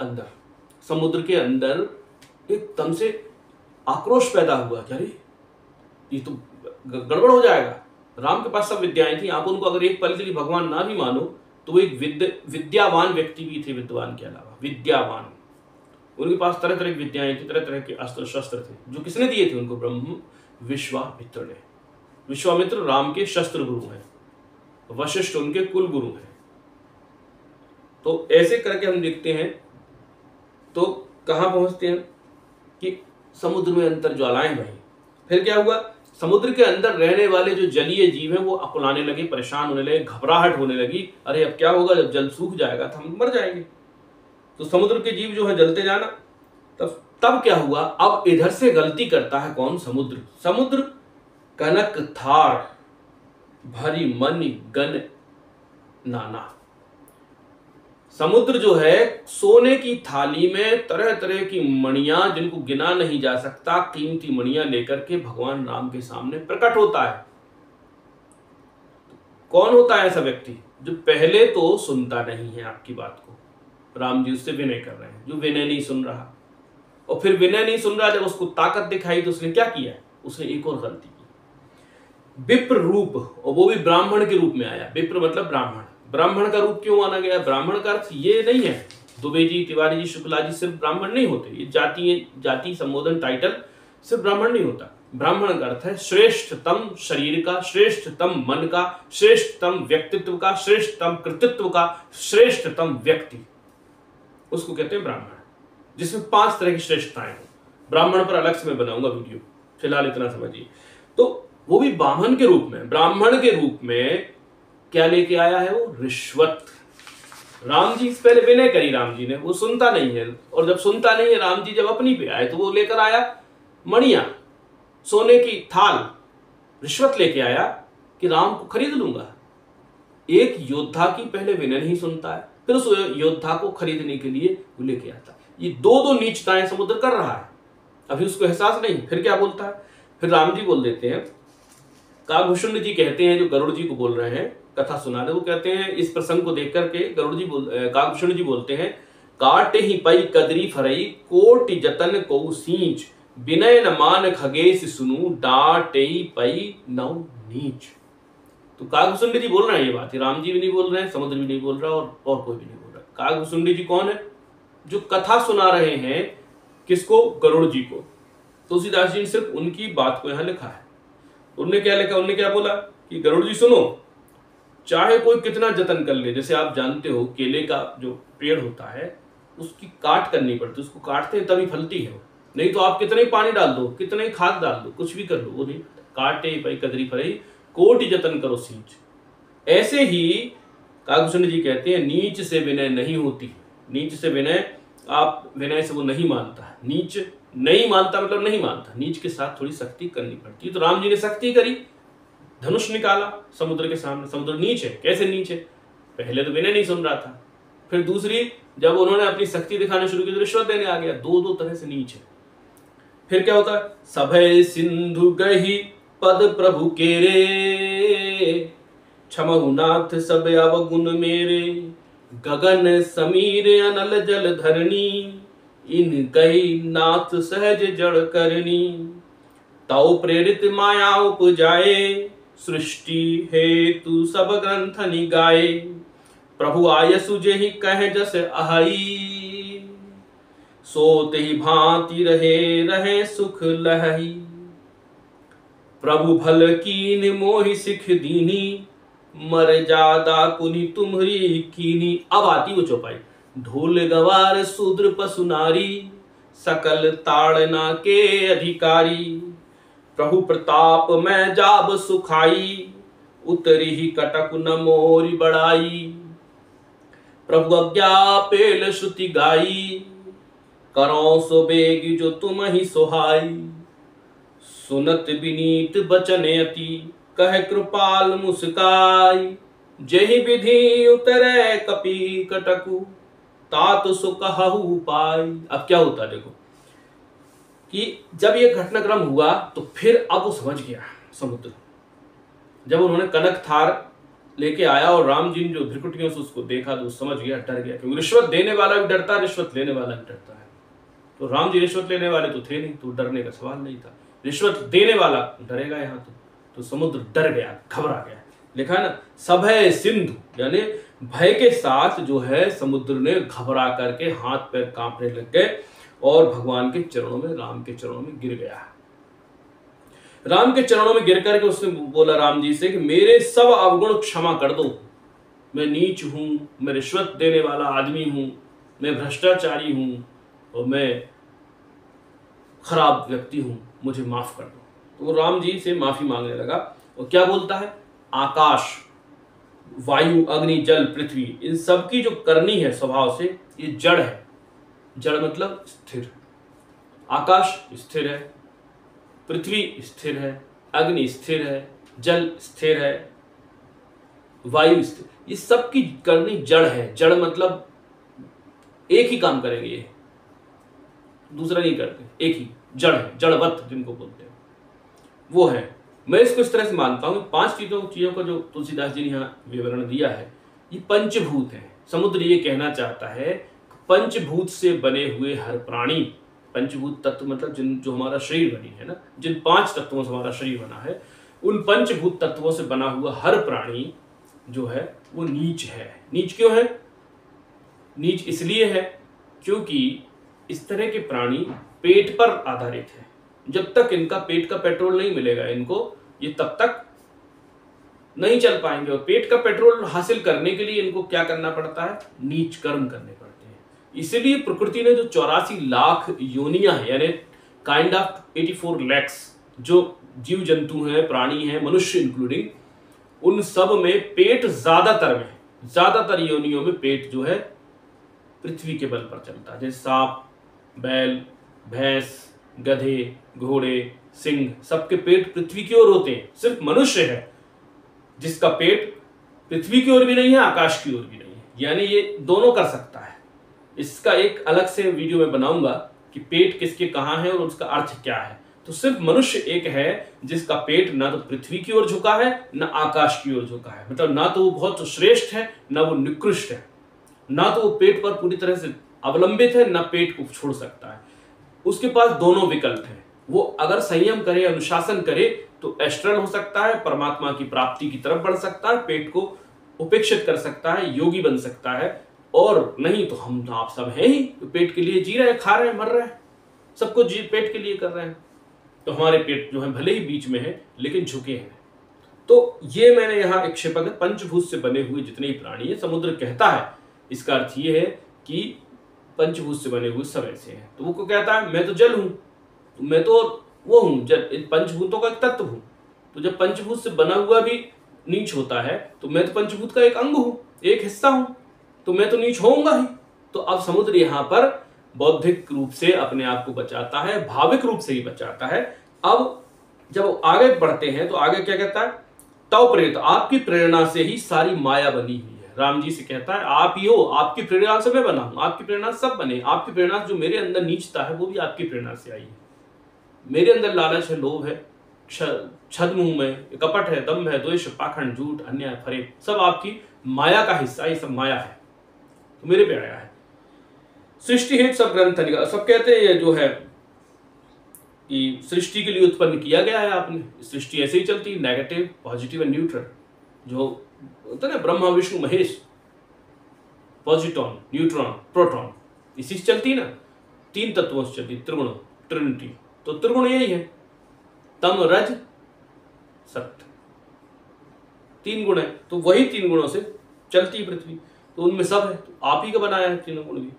अंदर, समुद्र के अंदर एकदम से आक्रोश पैदा हुआ क्या ये तो गड़बड़ हो जाएगा। राम के पास सब विद्याएँ थी, आप उनको अगर एक पल के लिए भगवान ना भी मानो तो वो एक विद्य, विद्यावान व्यक्ति भी थे विद्वान के अलावा, विद्यावान। उनके पास तरह तरह की विद्याएँ थी तरह तरह के अस्त्र शस्त्र थे, जो किसने दिए थे उनको? ब्रह्म, विश्वामित्र ने। विश्वामित्र राम के शस्त्र गुरु हैं। वशिष्ठ उनके कुल गुरु हैं। तो ऐसे करके हम देखते हैं तो कहाँ पहुँचते हैं कि समुद्र में अंतर ज्वालाएँ बही। फिर क्या हुआ? समुद्र के अंदर रहने वाले जो जलीय जीव हैं, वो अकुलाने लगे, परेशान होने लगे, घबराहट होने लगी। अरे, अब क्या होगा? जब जल सूख जाएगा तो हम मर जाएँगे। तो समुद्र के जीव जो है, जलते जाना। तब तब क्या हुआ? अब इधर से गलती करता है कौन? समुद्र। समुद्र कनक, थार। भरी मन गन नाना। समुद्र जो है, सोने की थाली में तरह तरह की मणियाँ जिनको गिना नहीं जा सकता, कीमती मणियाँ लेकर के भगवान राम के सामने प्रकट होता है। कौन होता है ऐसा व्यक्ति जो पहले तो सुनता नहीं है आपकी बात को? राम जी उससे विनय कर रहे हैं, जो विनय नहीं सुन रहा। और फिर विनय नहीं सुन रहा, जब उसको ताकत दिखाई तो उसने क्या किया? उसने एक और गलती विप्र रूप, और वो भी ब्राह्मण के रूप में आया। विप्र मतलब ब्राह्मण। ब्राह्मण का रूप क्यों माना गया? ब्राह्मण का अर्थ ये नहीं है। दुबे जी तिवारी जी शुक्ला जी सिर्फ़ ब्राह्मण नहीं होते। ये जाति जाति संबोधन टाइटल सिर्फ़ ब्राह्मण नहीं होता। ब्राह्मण का अर्थ है श्रेष्ठतम शरीर का, श्रेष्ठतम मन का, श्रेष्ठतम व्यक्तित्व का, श्रेष्ठतम कृतित्व का, श्रेष्ठतम व्यक्ति। उसको कहते हैं ब्राह्मण, जिसमें पाँच तरह की श्रेष्ठताएँ हो। ब्राह्मण पर अलग से मैं बनाऊँगा वीडियो। फ़िलहाल इतना समझिए। तो वो भी ब्राह्मण के रूप में, ब्राह्मण के रूप में क्या लेके आया है वो? रिश्वत। राम जी पहले विनय करी राम जी ने, वो सुनता नहीं है और जब सुनता नहीं है राम जी जब अपनी पे आए तो वो लेकर आया मणिया, सोने की थाल, रिश्वत लेके आया कि राम को खरीद लूँगा। एक योद्धा की पहले विनय नहीं सुनता है, फिर उस योद्धा को खरीदने के लिए वो लेके आता ये दो दो नीचताएँ समुद्र कर रहा है। अभी उसको एहसास नहीं, फिर क्या बोलता है? फिर राम जी बोल देते हैं कागभूषण जी कहते हैं जो गरुड़ जी को बोल रहे हैं कथा सुना रहे वो कहते हैं इस प्रसंग को देख करके गरुड़ जी बोल कागभूषण जी बोलते हैं काट ही पई कदरी फरई कोट जतन को सींच विनय न मान खगेश सुनु डाटे पई नौ नीच। तो कागभूषण जी बोल रहे हैं ये बात। राम जी भी नहीं बोल रहे हैं समुद्र भी नहीं बोल रहा और, और कोई भी नहीं बोल रहा। कागभूषण जी कौन है? जो कथा सुना रहे हैं किसको? गरुड़ जी को। तुलसीदास तो जी ने सिर्फ़ उनकी बात को यहाँ लिखा है। उनने क्या लिखा, उनने क्या बोला कि गरुड़ जी सुनो, चाहे कोई कितना जतन कर ले, जैसे आप जानते हो, केले का जो पेड़ होता है, उसकी काट करनी पड़ती है, उसको काटते हैं, तभी फलती है नहीं तो आप कितने पानी डाल दो, कितने ही खाद डाल दो, कुछ भी कर लो, वो नहीं। काटे पई, कदरी फरई कोटि जतन करो सींच। ऐसे ही कागभूषण जी कहते हैं, नीच से विनय नहीं होती। नीच से विनय आप विनय से वो नहीं मानता। नीच नहीं मानता मतलब नहीं मानता। नीच के साथ थोड़ी सख्ती करनी पड़ती है। तो राम जी ने सख्ती करी। धनुष निकाला समुद्र के सामने। समुद्र नीच कैसे नीच पहले तो विनय नहीं सुन रहा था। फिर दूसरी, जब उन्होंने अपनी शक्ति दिखाना शुरू की तो रिश्वत देने आ गया। दो दो तरह से नीच फिर क्या होता? है सभय सिंधु गही पद प्रभु के रे। क्षमहुनाथ सब अवगुण मेरे। गगन समीर अनल जल धरणी, इन कही नाथ सहज जड़ करनी तौ प्रेरित माया उपजाए, सृष्टि हे तू सब ग्रंथ निगाए। प्रभु आयसु ही कह जस अहई। सोत ही भांति रहे रहे सुख लहई। प्रभु भल की मोहि सिख दीनी मर जादा कुनी तुम्हरी कीनी। अब आती वो चौपाई। ढोल गवार शूद्र पशु नारी सकल ताड़ना के अधिकारी। प्रभु प्रताप, में जाब सुखाई, उतरी ही कटक न मोरी बड़ाई। प्रभु अज्ञा पेल श्रुति गाई, करो सो बेग जो तुम ही सुहाई। सुनत विनीत बचने अति कह कृपाल मुस्काई, जही विधि उतरे कपी कटकु, तात सुकहु पाई। अब क्या होता देखो, कि जब ये घटनाक्रम हुआ तो फिर अब वो समझ गया समुद्र। जब उन्होंने कनक थार लेके आया और राम जी ने जो भ्रिकुटियों से उसको देखा तो समझ गया, डर गया, क्योंकि रिश्वत देने वाला भी डरता है रिश्वत लेने वाला भी डरता है। तो राम जी रिश्वत लेने वाले तो थे नहीं तो डरने का सवाल नहीं था। रिश्वत देने वाला डरेगा यहाँ तो। तो समुद्र डर गया, घबरा गया। लिखा है ना सभय सिंधु। यानी भय के साथ जो है समुद्र ने घबरा करके हाथ पैर कांपने लग गए और भगवान के चरणों में, राम के चरणों में गिर गया। राम के चरणों में गिर करके उसने बोला राम जी से कि मेरे सब अवगुण क्षमा कर दो। मैं नीच हूँ, मैं रिश्वत देने वाला आदमी हूँ, मैं भ्रष्टाचारी हूँ और मैं खराब व्यक्ति हूँ, मुझे माफ़ कर दो। तो वो राम जी से माफ़ी मांगने लगा और क्या बोलता है? आकाश, वायु, अग्नि, जल, पृथ्वी, इन सब की जो करनी है स्वभाव से, ये जड़ है। जड़ मतलब स्थिर। आकाश स्थिर है, पृथ्वी स्थिर है, अग्नि स्थिर है, जल स्थिर है, वायु स्थिर। ये सब की करनी जड़ है। जड़ मतलब एक ही काम करेंगे ये। दूसरा नहीं करते। एक ही। जड़ है। जड़वत जिनको बोलते हैं। वो है। मैं इसको इस तरह से मानता हूँ पाँच चीज़ों चीज़ों का जो तुलसीदास जी ने यहाँ विवरण दिया है, ये पंचभूत है। समुद्र ये कहना चाहता है पंचभूत से बने हुए हर प्राणी, पंचभूत तत्व मतलब जिन जो हमारा शरीर बनी है ना, जिन पाँच तत्वों से हमारा शरीर बना है, उन पंचभूत तत्वों से बना हुआ हर प्राणी जो है, वो नीच है। नीच क्यों है? नीच इसलिए है क्योंकि इस तरह के प्राणी पेट पर आधारित है। जब तक इनका पेट का पेट्रोल नहीं मिलेगा इनको, ये तब तक नहीं चल पाएँगे। और पेट का पेट्रोल हासिल करने के लिए इनको क्या करना पड़ता है? नीच कर्म करने पड़ते हैं। इसीलिए प्रकृति ने जो चौरासी लाख योनिया है, यानी काइंड ऑफ़ 84 लैक्स जो जीव जंतु हैं, प्राणी हैं, मनुष्य इंक्लूडिंग उन सब में पेट ज़्यादातर में, ज़्यादातर योनियों में पेट जो है पृथ्वी के बल पर चलता है। जैसे सांप, बैल, भैंस गधे, घोड़े, सिंह, सबके पेट पृथ्वी की ओर होते हैं। सिर्फ़ मनुष्य है, जिसका पेट पृथ्वी की ओर भी नहीं है, आकाश की ओर भी नहीं है। यानी ये दोनों कर सकता है। इसका एक अलग से वीडियो में बनाऊँगा कि पेट किसके कहाँ है और उसका अर्थ क्या है। तो सिर्फ़ मनुष्य एक है, जिसका पेट ना तो पृथ्वी की ओर झुका है, ना आकाश की ओर झुका है। मतलब ना तो वो बहुत श्रेष्ठ है, ना वो निकृष्ट है। ना तो वो पेट पर पूरी तरह से अवलंबित है, ना पेट को छोड़ सकता है। उसके पास दोनों विकल्प हैं। वो अगर संयम करे, अनुशासन करे तो एस्ट्रल हो सकता है, परमात्मा की प्राप्ति की तरफ़ बढ़ सकता है, पेट को उपेक्षित कर सकता है, योगी बन सकता है, और नहीं तो हम तो आप सब हैं ही तो पेट के लिए जी रहे हैं, खा रहे हैं, मर रहे हैं, सब कुछ जी, पेट के लिए कर रहे हैं। तो हमारे पेट जो है, भले ही बीच में है, लेकिन झुके हैं। तो ये मैंने यहाँ एक क्षिपक, पंचभूत से बने हुए जितने ही प्राणी है, समुद्र कहता है, इसका अर्थ ये है कि पंचभूत से बने हुए समय से है। तो वो को कहता है, मैं तो जल हूँ तो मैं तो वो हूँ, जल पंचभूतों का एक तत्व हूँ। तो जब पंचभूत से बना हुआ भी नीच होता है तो मैं तो पंचभूत का एक अंग हूँ, एक हिस्सा हूँ तो मैं तो नीच होऊँगा ही। तो अब समुद्र यहाँ पर बौद्धिक रूप से अपने आप को बचाता है, भाविक रूप से ही बचाता है। अब जब आगे बढ़ते हैं तो आगे क्या कहता है? तव प्रेरित, आपकी प्रेरणा से ही सारी माया बनी हुई राम जी से कहता है, आप ही हो, आपकी प्रेरणा से मैं बना हूँ, आपकी प्रेरणा सब बने, आपकी प्रेरणा जो मेरे अंदर नीचता है, वो भी आपकी प्रेरणा से आई मेरे अंदर लालच है, लोभ है छद्म हूँ मैं, कपट है, दम्भ है, द्वेष, पाखंड, झूठ, अन्याय, फरे, सब आपकी माया का हिस्सा, ये सब माया है तो मेरे पे आया है। सृष्टि हित सब ग्रंथ सब कहते हैं जो है कि सृष्टि के लिए उत्पन्न किया गया है आपने, सृष्टि ऐसे ही चलती है नेगेटिव पॉजिटिव एंड न्यूट्रल जो होता ना, Brahma, Vishnu, Mahesh positron neutron, proton इसी से चलती ना, तीन तत्वों से चलती त्रिगुण ट्रिनिटी तो त्रिगुण यही है तम रज, सत्य। तीन गुण है तो वही तीन गुणों से चलती पृथ्वी। तो उनमें सब है तो आप ही का बनाया है तीनों गुण भी।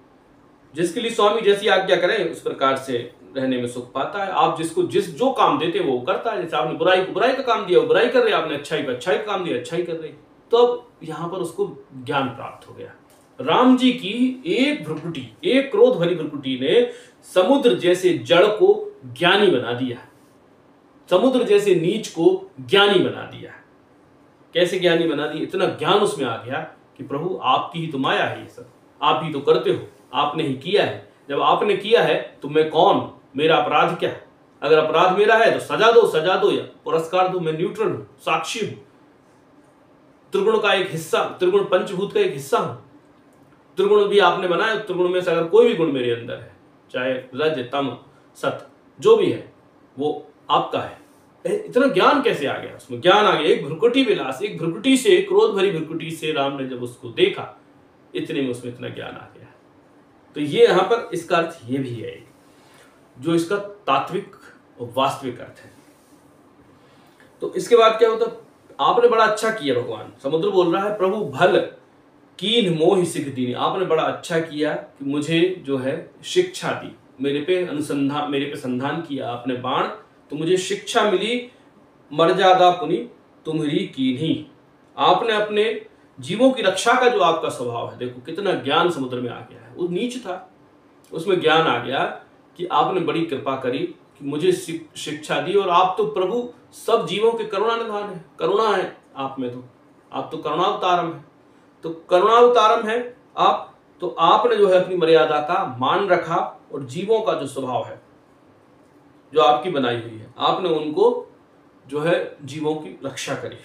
जिसके लिए स्वामी जैसी आज्ञा करें, उस प्रकार से रहने में सुख पाता है। आप जिसको जिस जो काम देते हैं, वो करता है। जैसे आपने बुराई को बुराई का काम दिया बुराई कर रहे आपने अच्छाई को अच्छाई का काम दिया, अच्छाई कर रहे। तो अब यहाँ पर उसको ज्ञान प्राप्त हो गया। राम जी की एक भ्रुकुटी, एक क्रोध भरी भ्रुकुटी ने समुद्र जैसे जड़ को ज्ञानी बना दिया समुद्र जैसे नीच को ज्ञानी बना दिया कैसे ज्ञानी बना दिया? इतना ज्ञान उसमें आ गया कि प्रभु, आपकी ही तो माया है ये सब। आप ही तो करते हो। आपने ही किया है। जब आपने किया है तो मैं कौन? मेरा अपराध क्या है? अगर अपराध मेरा है तो सजा दो सजा दो या पुरस्कार दो, मैं न्यूट्रल हूँ, साक्षी हूँ। त्रिगुण का एक हिस्सा, त्रिगुण पंचभूत का एक हिस्सा हूँ। त्रिगुण भी आपने बनाया, त्रिगुण में से अगर कोई भी गुण मेरे अंदर है, चाहे रज, तम, सत, जो भी है, वो आपका है। इतना ज्ञान कैसे आ गया? उसमें ज्ञान आ गया, एक भ्रुकुटी विलास, एक भ्रुकुटी से क्रोध भरी भ्रुकुटी से राम ने जब उसको देखा, इतने में उसमें इतना ज्ञान आ गया। तो ये यहाँ पर इसका अर्थ ये भी है जो इसका तात्विक वास्तविक अर्थ है। तो इसके बाद क्या होता, आपने बड़ा अच्छा किया भगवान। समुद्र बोल रहा है, प्रभु, भल, कीन मोह सिख दी आपने बड़ा अच्छा किया कि मुझे जो है शिक्षा दी। मेरे पे अनुसंधान मेरे पे संधान किया आपने बाण तो मुझे शिक्षा मिली मर्यादा पुनी, तुम्हारी की नहीं आपने अपने जीवों की रक्षा का जो आपका स्वभाव है, देखो कितना ज्ञान समुद्र में आ गया है। वो नीच था, उसमें ज्ञान आ गया कि आपने बड़ी कृपा करी, कि मुझे शिक्षा दी और आप तो प्रभु सब जीवों के करुणा निधान है, करुणा है आप में तो। आप तो करुणावतारम है। तो करुणावतारम है आप तो आपने जो है अपनी मर्यादा का मान रखा और जीवों का जो स्वभाव है, जो आपकी बनाई हुई है, आपने उनको जो है जीवों की रक्षा करी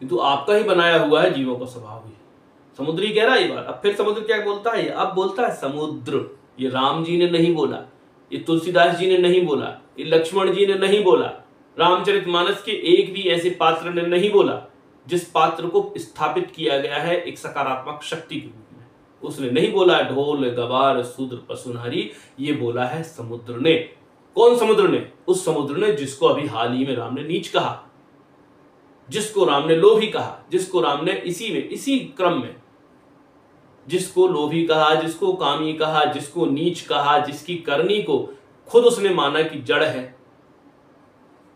किंतु आपका ही बनाया हुआ है, जीवों का स्वभाव ही। समुद्री कह रहा है बात। अब फिर समुद्र क्या बोलता है? अब बोलता है समुद्र। ये राम जी ने नहीं बोला। ये तुलसीदास जी ने नहीं बोला। ये लक्ष्मण जी ने नहीं बोला। रामचरित मानस के एक भी ऐसे पात्र ने नहीं बोला, जिस पात्र को स्थापित किया गया है एक सकारात्मक शक्ति के रूप में। उसने नहीं बोला, ढोल, गवार शूद्र पशुनारी, ये बोला है समुद्र ने। कौन समुद्र ने? उस समुद्र ने जिसको अभी हाल ही में राम ने नीच कहा। जिसको राम ने लोभी कहा। जिसको राम ने इसी में, इसी क्रम में जिसको लोभी कहा, जिसको कामी कहा, जिसको नीच कहा, जिसकी करनी को खुद उसने माना कि जड़ है,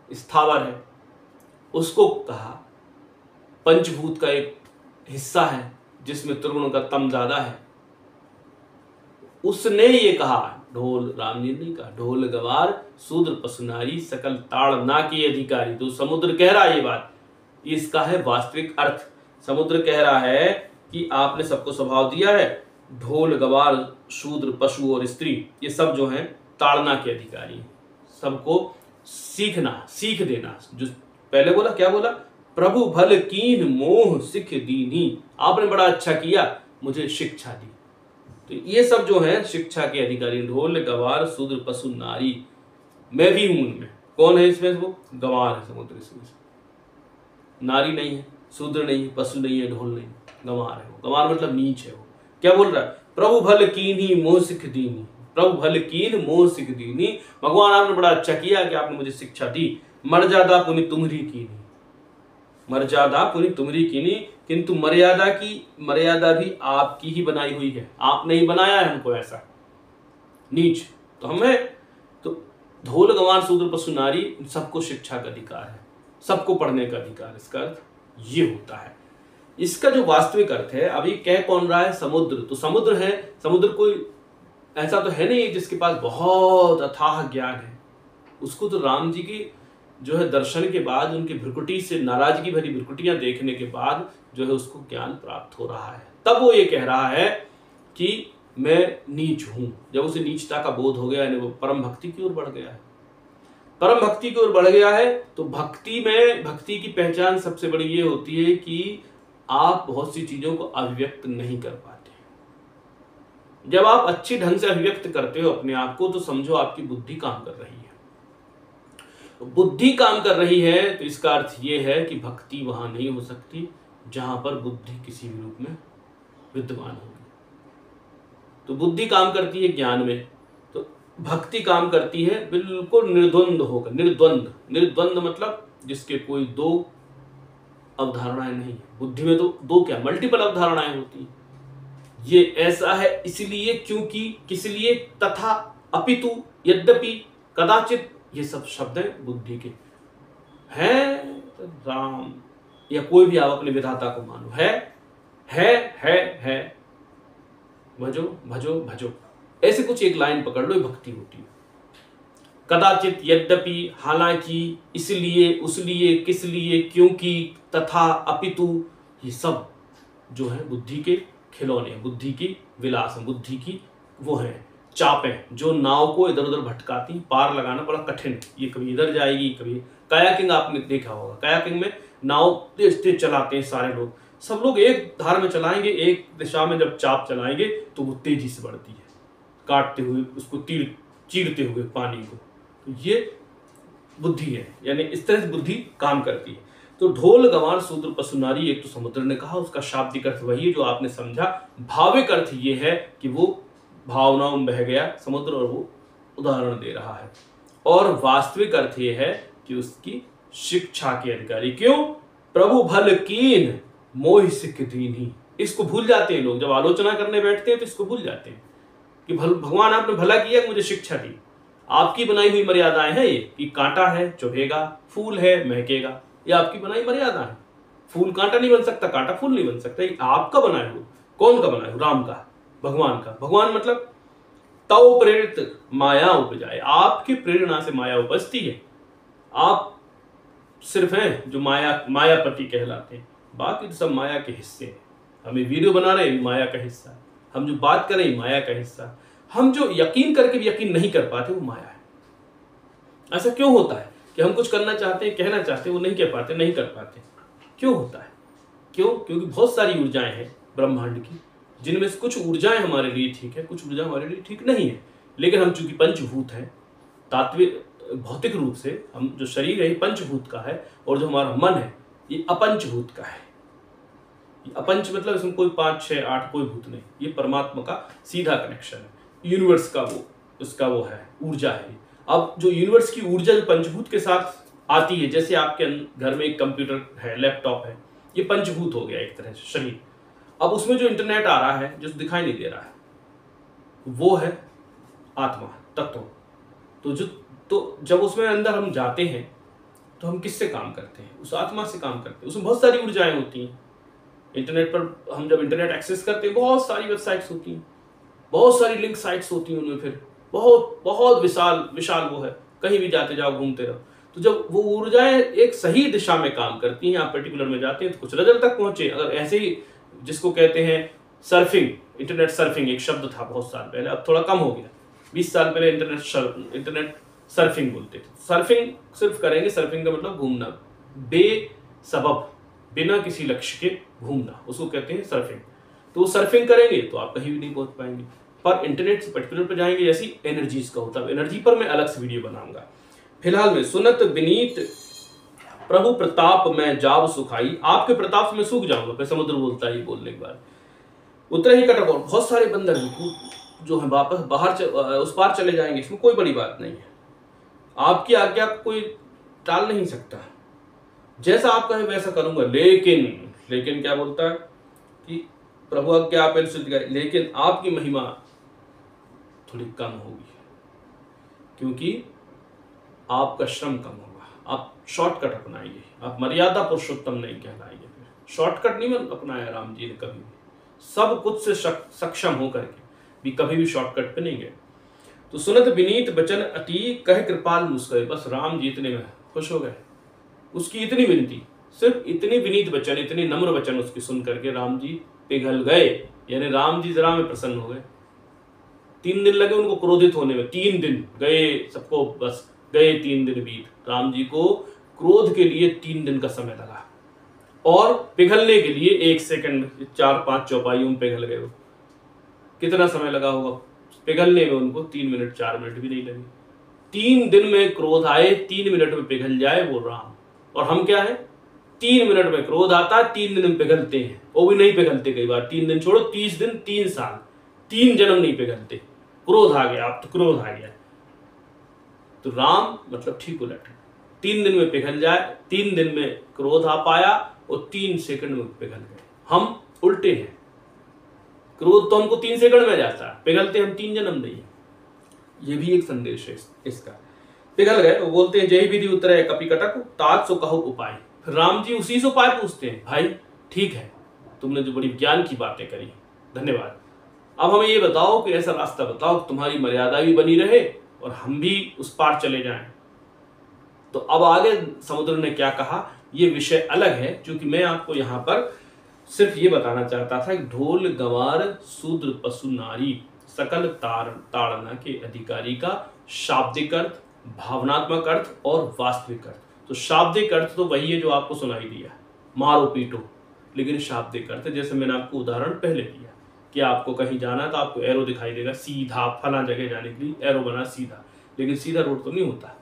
स्थावर है, उसको कहा। पंचभूत का एक हिस्सा है, जिसमें त्रिगुण का तम ज़्यादा है। उसने ये कहा, ढोल राम जी ने कहा, ढोल गवार, शूद्र पसुनारी सकल ताड़ ना की अधिकारी तो समुद्र कह रहा है ये बात। इसका है वास्तविक अर्थ। समुद्र कह रहा है कि आपने सबको स्वभाव दिया है? ढोल, गवार, शूद्र, पशु और स्त्री, ये सब जो है, ताड़ना के अधिकारी सबको सीखना, सीख देना। जो पहले बोला, क्या बोला? प्रभु भल कीन मोह सिख दीनी। आपने बड़ा अच्छा किया, मुझे शिक्षा दी। तो ये सब जो है, शिक्षा के अधिकारी, ढोल, गवार, शूद्र, पशु, नारी, मैं भी हूँ उनमें। कौन है इसमें वो? गवार है समुद्र इसमें नारी नहीं है, शूद्र नहीं है, पशु नहीं है, ढोल नहीं गंवार है वो। गंवार मतलब नीच है वो। क्या बोल रहा है? प्रभु भल कीनी, मोह सिख दीनी। प्रभु भल कीन, मोह सिख दीनी। भगवान आपने बड़ा अच्छा किया कि आपने मुझे शिक्षा दी। मर्यादा पुनि तुम्हरी कीनी। मर्यादा पुनि तुम्हरी कीनी। किंतु मर्यादा की, मर्यादा भी आपकी ही बनाई हुई है। आपने ही बनाया है हमको ऐसा। नीच। तो हमें तो धोल गंवार शूद्र पशु नारी सबको शिक्षा का अधिकार है। सबको पढ़ने का अधिकार इसका अर्थ ये होता है। इसका जो वास्तविक अर्थ है, अभी कह कौन रहा है? समुद्र। तो समुद्र है, समुद्र कोई ऐसा तो है नहीं जिसके पास बहुत अथाह ज्ञान है। उसको तो राम जी की जो है दर्शन के बाद, उनकी भ्रकुटी से नाराज़गी भरी भ्रकुटियाँ देखने के बाद जो है उसको ज्ञान प्राप्त हो रहा है। तब वो ये कह रहा है कि मैं नीच हूँ। जब उसे नीचता का बोध हो गया वो परम भक्ति की ओर बढ़ गया है। परम भक्ति की ओर बढ़ गया है तो भक्ति में, भक्ति की पहचान सबसे बड़ी ये होती है कि आप बहुत सी चीज़ों को अभिव्यक्त नहीं कर पाते जब आप अच्छी ढंग से अभिव्यक्त करते हो अपने आप को तो समझो आपकी बुद्धि काम कर रही है। तो बुद्धि काम कर रही है तो इसका अर्थ यह है कि भक्ति वहाँ नहीं हो सकती, जहाँ पर बुद्धि किसी भी रूप में विद्यमान होगी। तो बुद्धि काम करती है ज्ञान में तो भक्ति काम करती है, बिल्कुल निर्द्वंद होकर, निर्द्वंद। निर्द्वंद मतलब जिसके कोई दो अवधारणाएँ नहीं बुद्धि में तो दो क्या? मल्टीपल अवधारणाएँ होती हैं। ये ऐसा है, इसलिए क्योंकि किस लिए? तथा अपितु यद्यपि कदाचित ये सब शब्द है बुद्धि के। है राम, या कोई भी आप अपने विधाता को मानो। है है है है। भजो भजो भजो। ऐसे कुछ एक लाइन पकड़ लो भक्ति होती है। कदाचित यद्यपि, हालाँकि इसलिए, उसलिए, किस लिए, क्योंकि तथा अपितु ये सब जो है बुद्धि के खिलौने, बुद्धि की विलास, बुद्धि की वो है, चापें, जो नाव को इधर उधर भटकाती, पार लगाना बड़ा कठिन। ये कभी इधर जाएगी, कभी कायाकिंग आपने देखा होगा। कायाकिंग में नाव तेज तेज चलाते हैं सारे लोग। सब लोग एक धार में चलाएँगे, एक दिशा में जब चाप चलाएँगे तो वो तेज़ी से बढ़ती है। काटते हुए, उसको तीर, चीरते हुए पानी को। तो ये बुद्धि है, यानी इस तरह से बुद्धि काम करती है। तो ढोल गंवार सूत्र पशुनारी एक तो समुद्र ने कहा, उसका शाब्दिक अर्थ वही है जो आपने समझा। भाविक अर्थ ये है कि वो भावनाओं में बह गया समुद्र और वो उदाहरण दे रहा है। और वास्तविक अर्थ ये है कि उसकी शिक्षा के अधिकारी, क्यों? प्रभु भल कीन, मोह सिख दीनी। इसको भूल जाते हैं लोग। जब आलोचना करने बैठते हैं तो इसको भूल जाते हैं कि भल, भगवान आपने भला किया मुझे शिक्षा दी। आपकी बनाई हुई मर्यादाएँ हैं ये, कि कांटा है, चुभेगा, फूल है, महकेगा। ये आपकी बनाई मर्यादा है। फूल कांटा नहीं बन सकता, कांटा फूल नहीं बन सकता, ये आपका बनाया हुआ कौन का बनाया हुआ? राम का, भगवान का। भगवान मतलब तव प्रेरित माया उपजाए। आपकी प्रेरणा से माया उपजती है। आप सिर्फ़ हैं जो माया, मायापति कहलाते हैं। बाकी तो सब माया के हिस्से हैं। हम ये वीडियो बना रहे हैं माया का हिस्सा हम जो बात कर रहे हैं माया का हिस्सा हम जो यकीन करके भी यकीन नहीं कर पाते, वो माया है। ऐसा क्यों होता है? कि हम कुछ करना चाहते हैं, कहना चाहते हैं, वो नहीं कह पाते, नहीं कर पाते। क्यों होता है? क्यों? क्योंकि बहुत सारी ऊर्जाएँ हैं ब्रह्मांड की, जिनमें से कुछ ऊर्जाएँ हमारे लिए ठीक है, कुछ ऊर्जा हमारे लिए ठीक नहीं है। लेकिन हम चूँकि पंचभूत हैं, तात्विक, भौतिक रूप से हम जो शरीर है पंचभूत का है, और जो हमारा मन है, ये अपंचभूत का है। अपंच मतलब इसमें कोई पाँच, छह, आठ, कोई भूत नहीं। ये परमात्मा का सीधा कनेक्शन है। यूनिवर्स का वो, उसका वो है, ऊर्जा है। अब जो यूनिवर्स की ऊर्जा जो पंचभूत के साथ आती है, जैसे आपके घर में एक कंप्यूटर है लैपटॉप है, ये पंचभूत हो गया एक तरह से, शरीर। अब उसमें जो इंटरनेट आ रहा है, जो दिखाई नहीं दे रहा है, वो है आत्मा, तत्व। तो जो तो जब उसमें अंदर हम जाते हैं तो हम किससे काम करते हैं? उस आत्मा से काम करते हैं। उसमें बहुत सारी ऊर्जाएँ होती हैं। इंटरनेट पर हम जब इंटरनेट एक्सेस करते हैं, बहुत सारी वेबसाइट्स होती हैं। बहुत सारी लिंक साइट्स होती हैं उनमें फिर। बहुत बहुत विशाल विशाल वो है। कहीं भी जाते जाओ, घूमते रहो। तो जब वो ऊर्जाएँ एक सही दिशा में काम करती हैं, आप पर्टिकुलर में जाते हैं तो कुछ रिज़ल्ट तक पहुँचे। अगर ऐसे ही जिसको कहते हैं सर्फिंग इंटरनेट सर्फिंग एक शब्द था बहुत साल पहले, अब थोड़ा कम हो गया। बीस साल पहले इंटरनेट इंटरनेट सर्फिंग बोलते थे। सर्फिंग सिर्फ़ करेंगे सर्फिंग का मतलब घूमना। बे सबब बिना किसी लक्ष्य के घूमना, उसको कहते हैं सर्फिंग तो वो सर्फिंग करेंगे तो आप कहीं भी नहीं पहुँच पाएँगे। पर इंटरनेट से पर्टिकुलर पर जाएँगे, जैसी एनर्जीज का होता है। एनर्जी पर मैं अलग से वीडियो बनाऊँगा। फ़िलहाल में सुनत विनीत प्रभु प्रताप, में जाब सुखाई। आपके प्रताप में सूख जाऊँगा फिर समुद्र बोलता है बोलने के बाद। उतरे ही कटक और बहुत सारे बंदर जो है वापस बाहर उस पार चले जाएँगे, इसमें कोई बड़ी बात नहीं है। आपकी आज्ञा कोई टाल नहीं सकता। जैसा आप कहें, वैसा करूँगा। लेकिन लेकिन क्या बोलता है कि प्रभु आज्ञा आप लेकिन आपकी महिमा थोड़ी कम होगी। क्योंकि आपका श्रम कम होगा। आप शॉर्टकट अपनाइए। आप मर्यादा पुरुषोत्तम नहीं कहलाइए। शॉर्टकट नहीं अपनाया राम जी ने कभी भी। सब कुछ से सक्षम होकर के भी कभी भी शॉर्टकट पे नहीं गए। तो सुनत विनीत बचन अति कह कृपाल मुस्करे बस राम जी इतने में खुश हो गए। उसकी इतनी विनती, सिर्फ़ इतनी विनीत वचन इतने नम्र वचन उसकी सुन करके राम जी पिघल गए। यानी राम जी जरा में प्रसन्न हो गए। तीन दिन लगे उनको क्रोधित होने में। तीन दिन। गए सबको, बस गए तीन दिन बीत। राम जी को क्रोध के लिए तीन दिन का समय लगा। और पिघलने के लिए एक सेकंड, चार, पाँच चौपाइयों में पिघल गए कितना समय लगा होगा? पिघलने में उनको तीन मिनट, चार मिनट भी नहीं लगे। तीन दिन में क्रोध आए, तीन मिनट में पिघल जाए वो राम। और हम क्या है? तीन मिनट में क्रोध आता है तीन दिन में पिघलते हैं। वो भी नहीं पिघलते कई बार। तीन दिन छोड़ो, तीस दिन, तीन साल। तीन जन्म नहीं पिघलते। क्रोध आ गया, अब तो क्रोध आ गया। तो राम मतलब ठीक उलट तीन दिन में पिघल जाए, तीन दिन में क्रोध आ पाया और तीन सेकंड में पिघल गए। हम उल्टे हैं। क्रोध तो हमको तीन सेकंड में जाता है, पिघलते हम तीन जन्म नहीं ये भी एक संदेश है इसका। पिघल गए, वो बोलते हैं, जय विधि उतरे कपी कटक ताज सो कहो उपाय। राम जी उसी से उपाय पूछते हैं, भाई, ठीक है, तुमने जो बड़ी ज्ञान की बातें करी, धन्यवाद। अब हमें ये बताओ कि ऐसा रास्ता बताओ तुम्हारी मर्यादा भी बनी रहे और हम भी उस पार चले जाएँ। तो अब आगे समुद्र ने क्या कहा? ये विषय अलग है, क्योंकि मैं आपको यहाँ पर सिर्फ़ ये बताना चाहता था कि ढोल, गवार, शूद्र, पशु, नारी, सकल तार, ताड़ना के अधिकारी का शाब्दिक अर्थ, भावनात्मक अर्थ और वास्तविक अर्थ। तो शाब्दिक अर्थ तो वही है जो आपको सुनाई दिया। मारो पीटो, लेकिन शाब्दिक अर्थ, जैसे मैंने आपको उदाहरण पहले दिया। कि आपको कहीं जाना है तो आपको एरो दिखाई देगा, सीधा फला जगह जाने के लिए एरो बना सीधा। लेकिन सीधा रोड तो नहीं होता।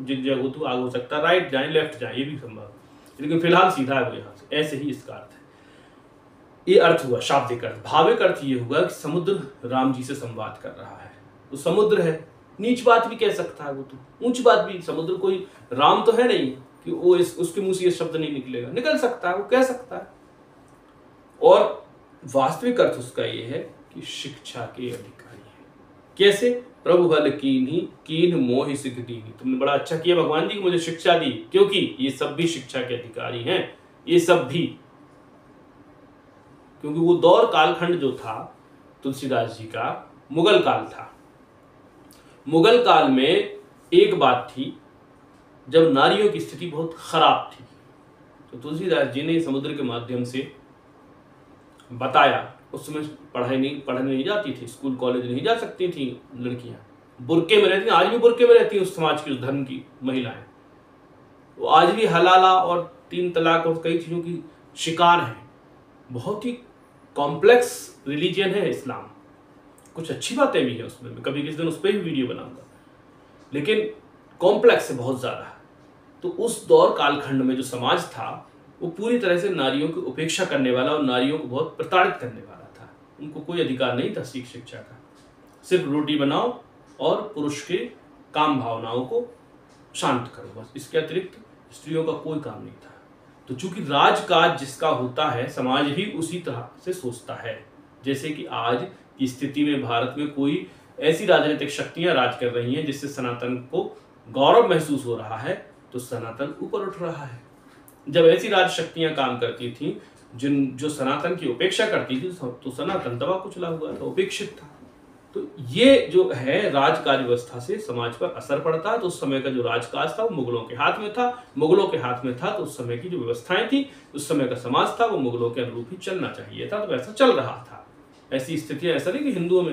जिस जगह तो आगे हो सकता है राइट जाए लेफ़्ट जाए, ये भी संभव है। लेकिन फ़िलहाल सीधा है वो यहाँ से। ऐसे ही इसका अर्थ है। ये अर्थ हुआ शाब्दिक अर्थ। भाविक अर्थ ये हुआ कि समुद्र राम जी से संवाद कर रहा है। तो समुद्र है। नीच बात भी कह सकता है वो तो। ऊंच बात भी। समुद्र कोई राम तो है नहीं कि वो इस, उसके मुँह से ये शब्द नहीं निकलेगा। निकल सकता है, वो कह सकता है। और वास्तविक अर्थ उसका ये है कि शिक्षा के अधिकारी है। कैसे? प्रभु बल कीन ही, कीन मोह दी। तुमने बड़ा अच्छा किया भगवान जी की मुझे शिक्षा दी, क्योंकि ये सब भी शिक्षा के अधिकारी हैं। ये सब भी। क्योंकि वो दौर कालखंड जो था, तुलसीदास जी का, मुगल काल था। मुगल काल में एक बात थी, जब नारियों की स्थिति बहुत खराब थी तो तुलसीदास जी ने समुद्र के माध्यम से बताया। उस समय पढ़ाई नहीं, पढ़ने नहीं जाती थी, स्कूल, कॉलेज नहीं जा सकती थी लड़कियाँ। बुरके में रहती, आज भी बुरके में रहती उस समाज की, उस धर्म की महिलाएँ। वो आज भी हलाला और तीन तलाक और कई चीज़ों की शिकार हैं। बहुत ही कॉम्प्लेक्स रिलीजन है इस्लाम। कुछ अच्छी बातें भी हैं उसमें। मैं कभी किसी दिन उस पर भी वीडियो बनाऊँगा। लेकिन कॉम्प्लेक्स है बहुत ज़्यादा। तो उस दौर कालखंड में जो समाज था वो पूरी तरह से नारियों की उपेक्षा करने वाला और नारियों को बहुत प्रताड़ित करने वाला था। उनको कोई अधिकार नहीं था सीख शिक्षा का। सिर्फ़ रोटी बनाओ और पुरुष के काम भावनाओं को शांत करो, बस। इसके अतिरिक्त स्त्रियों का कोई काम नहीं था। तो चूँकि राजकाज जिसका होता है, समाज भी उसी तरह से सोचता है। जैसे कि आज की स्थिति में भारत में कोई ऐसी राजनीतिक शक्तियाँ राज कर रही हैं जिससे सनातन को गौरव महसूस हो रहा है तो सनातन ऊपर उठ रहा है। जब ऐसी राज शक्तियाँ काम करती थी, जिन, जो सनातन की उपेक्षा करती थी तो सनातन दबा कुचला हुआ था, उपेक्षित था। तो ये जो है राजकाज व्यवस्था से समाज पर असर पड़ता है तो उस समय का जो राजकाज था, वो मुगलों के हाथ में था। मुगलों के हाथ में था तो उस समय की जो व्यवस्थाएँ थी, उस समय का समाज था, वो मुगलों के अनुरूप ही चलना चाहिए था तो वैसा चल रहा था। ऐसी स्थितियाँ, ऐसा नहीं कि हिंदुओं में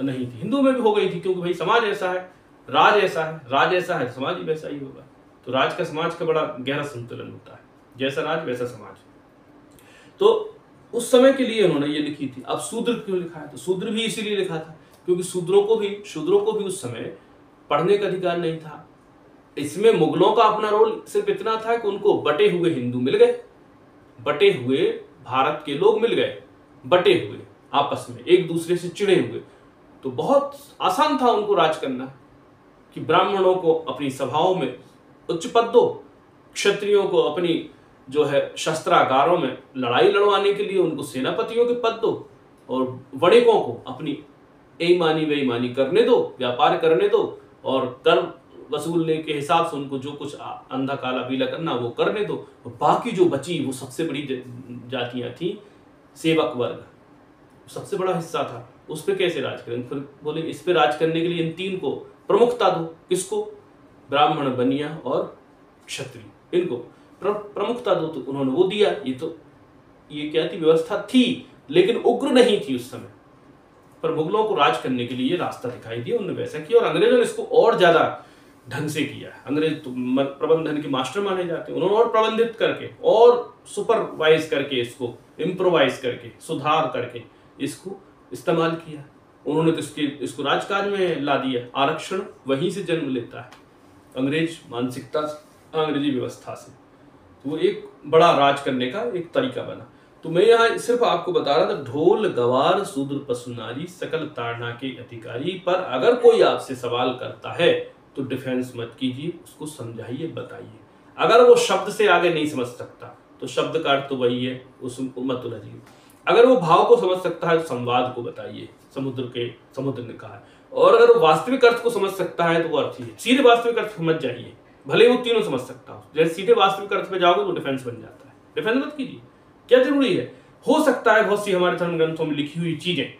नहीं थी। हिंदुओं में भी हो गई थी, क्योंकि भाई समाज ऐसा है, राज ऐसा है, राज ऐसा है, समाज ही वैसा ही होगा। तो राज का समाज का बड़ा गहरा संतुलन होता है। जैसा राज, वैसा समाज। तो उस समय के लिए उन्होंने ये लिखी थी। अब शूद्र क्यों लिखा है? तो शूद्र भी इसीलिए लिखा था, क्योंकि शूद्रों को भी, शूद्रों को भी उस समय पढ़ने का अधिकार नहीं था। इसमें मुगलों का अपना रोल सिर्फ़ इतना था कि उनको बटे हुए हिंदू मिल गए, बटे हुए भारत के लोग मिल गए, बटे हुए, आपस में, एक दूसरे से चिड़े हुए। तो बहुत आसान था उनको राज करना कि ब्राह्मणों को अपनी सभाओं में उच्च पद दो क्षत्रियों को अपनी जो है शस्त्रागारों में लड़ाई लड़वाने के लिए उनको सेनापतियों के पद दो और वणिकों को अपनी बेईमानी बेईमानी करने दो, व्यापार करने दो और कर वसूलने के हिसाब से उनको जो कुछ अंधा काला पीला करना वो करने दो। और बाकी जो बची वो सबसे बड़ी जातियाँ थी, सेवक वर्ग। सबसे बड़ा हिस्सा था। उस पर कैसे राज करें? फिर बोले, इस पर राज करने के लिए इन तीन को प्रमुखता दो। किसको? ब्राह्मण, बनिया और क्षत्रिय। इनको प्रमुखता दो तो उन्होंने वो दिया, ये तो ये क्या थी, व्यवस्था थी, लेकिन उग्र नहीं थी उस समय। पर मुगलों को राज करने के लिए रास्ता दिखाई दिया, उन्होंने वैसा किया और अंग्रेज़ों ने इसको और ज़्यादा ढंग से किया। अंग्रेज़ तो प्रबंधन के मास्टर माने जाते हैं। उन्होंने और प्रबंधित करके, और सुपरवाइज करके इसको इम्प्रोवाइज करके, सुधार करके इसको इस्तेमाल किया। उन्होंने तो इसके, इसको राजकाज में ला दिया। आरक्षण वहीं से जन्म लेता है। अंग्रेज़ मानसिकता अंग्रेज़ी व्यवस्था से। तो वो एक बड़ा राज करने का एक तरीका बना। तो मैं यहाँ सिर्फ़ आपको बता रहा था, ढोल, गवार शूद्र पशुनारी सकल ताड़ना के अधिकारी पर अगर कोई आपसे सवाल करता है तो डिफेंस मत कीजिए, उसको समझाइए, बताइए। अगर वो शब्द से आगे नहीं समझ सकता तो शब्द का अर्थ तो वही है, उस मत उलझिए। अगर वो भाव को समझ सकता है तो संवाद को बताइए, समुद्र के, समुद्र ने कहा और अगर वो वास्तविक अर्थ को समझ सकता है तो वो अर्थ ही है। सीधे वास्तविक अर्थ समझ जाइए। भले वो तीनों समझ सकता हो। जैसे सीधे वास्तविक अर्थ पे जाओगे तो डिफेंस बन जाता है। डिफेंस मत कीजिए। क्या ज़रूरी है? हो सकता है बहुत सी हमारे धर्म ग्रंथों में लिखी हुई चीज़ें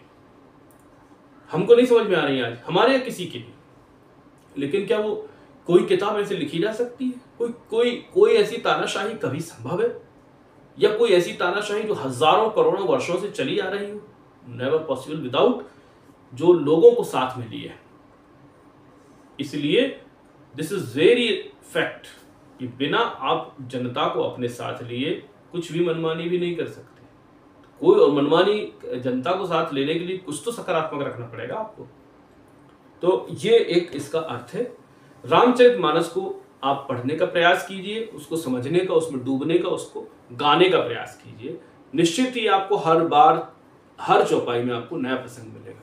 हमको नहीं समझ में आ रही आज, हमारे या किसी के भी लेकिन क्या वो कोई किताब ऐसे लिखी जा सकती है? कोई कोई कोई ऐसी तानाशाही कभी संभव है? या कोई ऐसी तानाशाही जो हज़ारों करोड़ों वर्षों से चली आ रही हो? नेवर पॉसिबल विदाउट जो लोगों को साथ में लिए इसलिए दिस इज़ वेरी फैक्ट कि बिना आप जनता को अपने साथ लिए कुछ भी मनमानी भी नहीं कर सकते। कोई और मनमानी जनता को साथ लेने के लिए कुछ तो सकारात्मक रखना पड़ेगा आपको। तो ये एक इसका अर्थ है। रामचरित मानस को आप पढ़ने का प्रयास कीजिए, उसको समझने का, उसमें डूबने का, उसको गाने का प्रयास कीजिए। निश्चित ही आपको हर बार, हर चौपाई में आपको नया प्रसंग मिलेगा।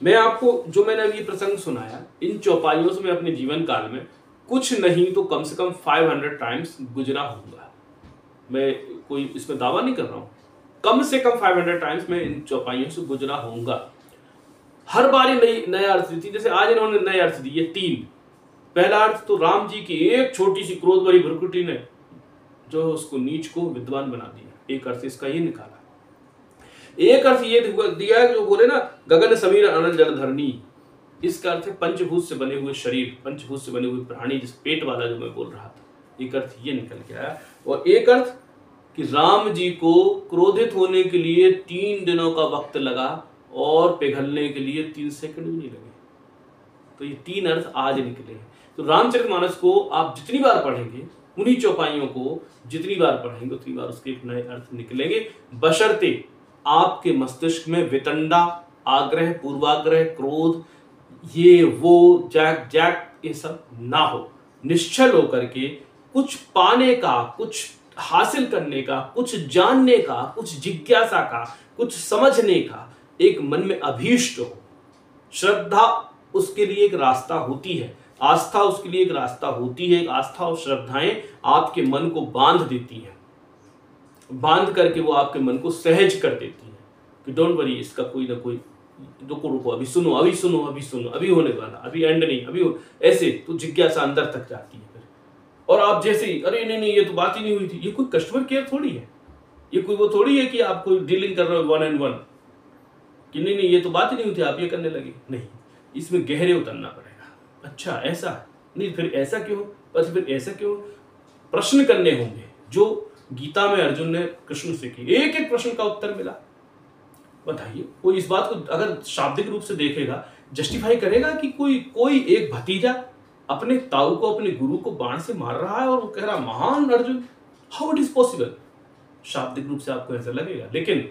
मैं आपको जो मैंने अभी प्रसंग सुनाया, इन चौपाइयों से मैं अपने जीवन काल में कुछ नहीं तो कम से कम 500 टाइम्स गुजरा होगा मैं कोई इसमें दावा नहीं कर रहा हूँ। कम से कम 500 टाइम्स मैं इन चौपाइयों से गुजरा होऊँगा। हर बार नई, नया अर्थ दी थी। जैसे आज इन्होंने नए अर्थ दिए तीन। पहला अर्थ तो राम जी की एक छोटी सी क्रोध भरी भ्रकुटी ने जो उसको नीच को विद्वान बना दिया। एक अर्थ इसका ये निकाला। एक अर्थ ये दिया है जो बोले ना, गगन समीर अनल जल धरनी इसका अर्थ है पंचभूत से बने हुए शरीर, पंचभूत से बने हुए प्राणी, जिस पेट वाला जो मैं बोल रहा था। एक अर्थ ये निकल के आया और एक अर्थ कि राम जी को क्रोधित होने के लिए तीन दिनों का वक्त लगा और पिघलने के लिए तीन सेकंड भी नहीं लगे। तो ये तीन अर्थ आज निकले हैं। तो रामचरितमानस को आप जितनी बार पढ़ेंगे उन्हीं चौपाइयों को जितनी बार पढ़ेंगे, उतनी बार उसके एक नए अर्थ निकलेंगे। बशर्ते आपके मस्तिष्क में वितंडा, आग्रह, पूर्वाग्रह, क्रोध, ये, वो, जैक जैक, ये सब ना हो। निश्चल होकर के कुछ पाने का, कुछ हासिल करने का, कुछ जानने का, कुछ जिज्ञासा का, कुछ समझने का एक मन में अभीष्ट हो। श्रद्धा उसके लिए एक रास्ता होती है। आस्था उसके लिए एक रास्ता होती है। आस्था और श्रद्धाएँ आपके मन को बाँध देती हैं। बाँध करके वो आपके मन को सहज कर देती है कि डोंट वरी इसका कोई ना कोई, रुको रुको, अभी सुनो अभी सुनो अभी सुनो, अभी होने वाला, अभी एंड नहीं, अभी ऐसे तो जिज्ञासा अंदर तक जाती है फिर। और आप जैसे ही, अरे नहीं नहीं, ये तो बात ही नहीं हुई थी, ये कोई कस्टमर केयर थोड़ी है? ये कोई वो थोड़ी है कि आप कोई डीलिंग कर रहे हो वन एंड वन कि नहीं नहीं, ये तो बात ही नहीं हुई थी, आप ये करने लगे? नहीं, इसमें गहरे उतरना पड़ेगा। अच्छा ऐसा, नहीं, फिर ऐसा क्यों? बस फिर ऐसा क्यों? प्रश्न करने होंगे, जो गीता में अर्जुन ने कृष्ण से की, एक एक प्रश्न का उत्तर मिला। बताइए, कोई इस बात को अगर शाब्दिक रूप से देखेगा जस्टिफाई करेगा कि कोई कोई एक भतीजा अपने ताऊ को, अपने गुरु को बाण से मार रहा है और वो कह रहा, महान Arjun how it is possible शाब्दिक रूप से आपको ऐसा लगेगा। लेकिन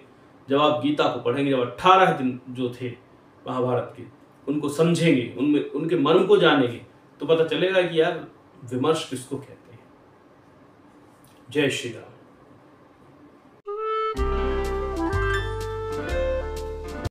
जब आप गीता को पढ़ेंगे, जब अट्ठारह दिन जो थे महाभारत के, उनको समझेंगे, उनमें, उनके मर्म को जानेंगे तो पता चलेगा कि यार, विमर्श किसको कहते हैं? जय श्री राम।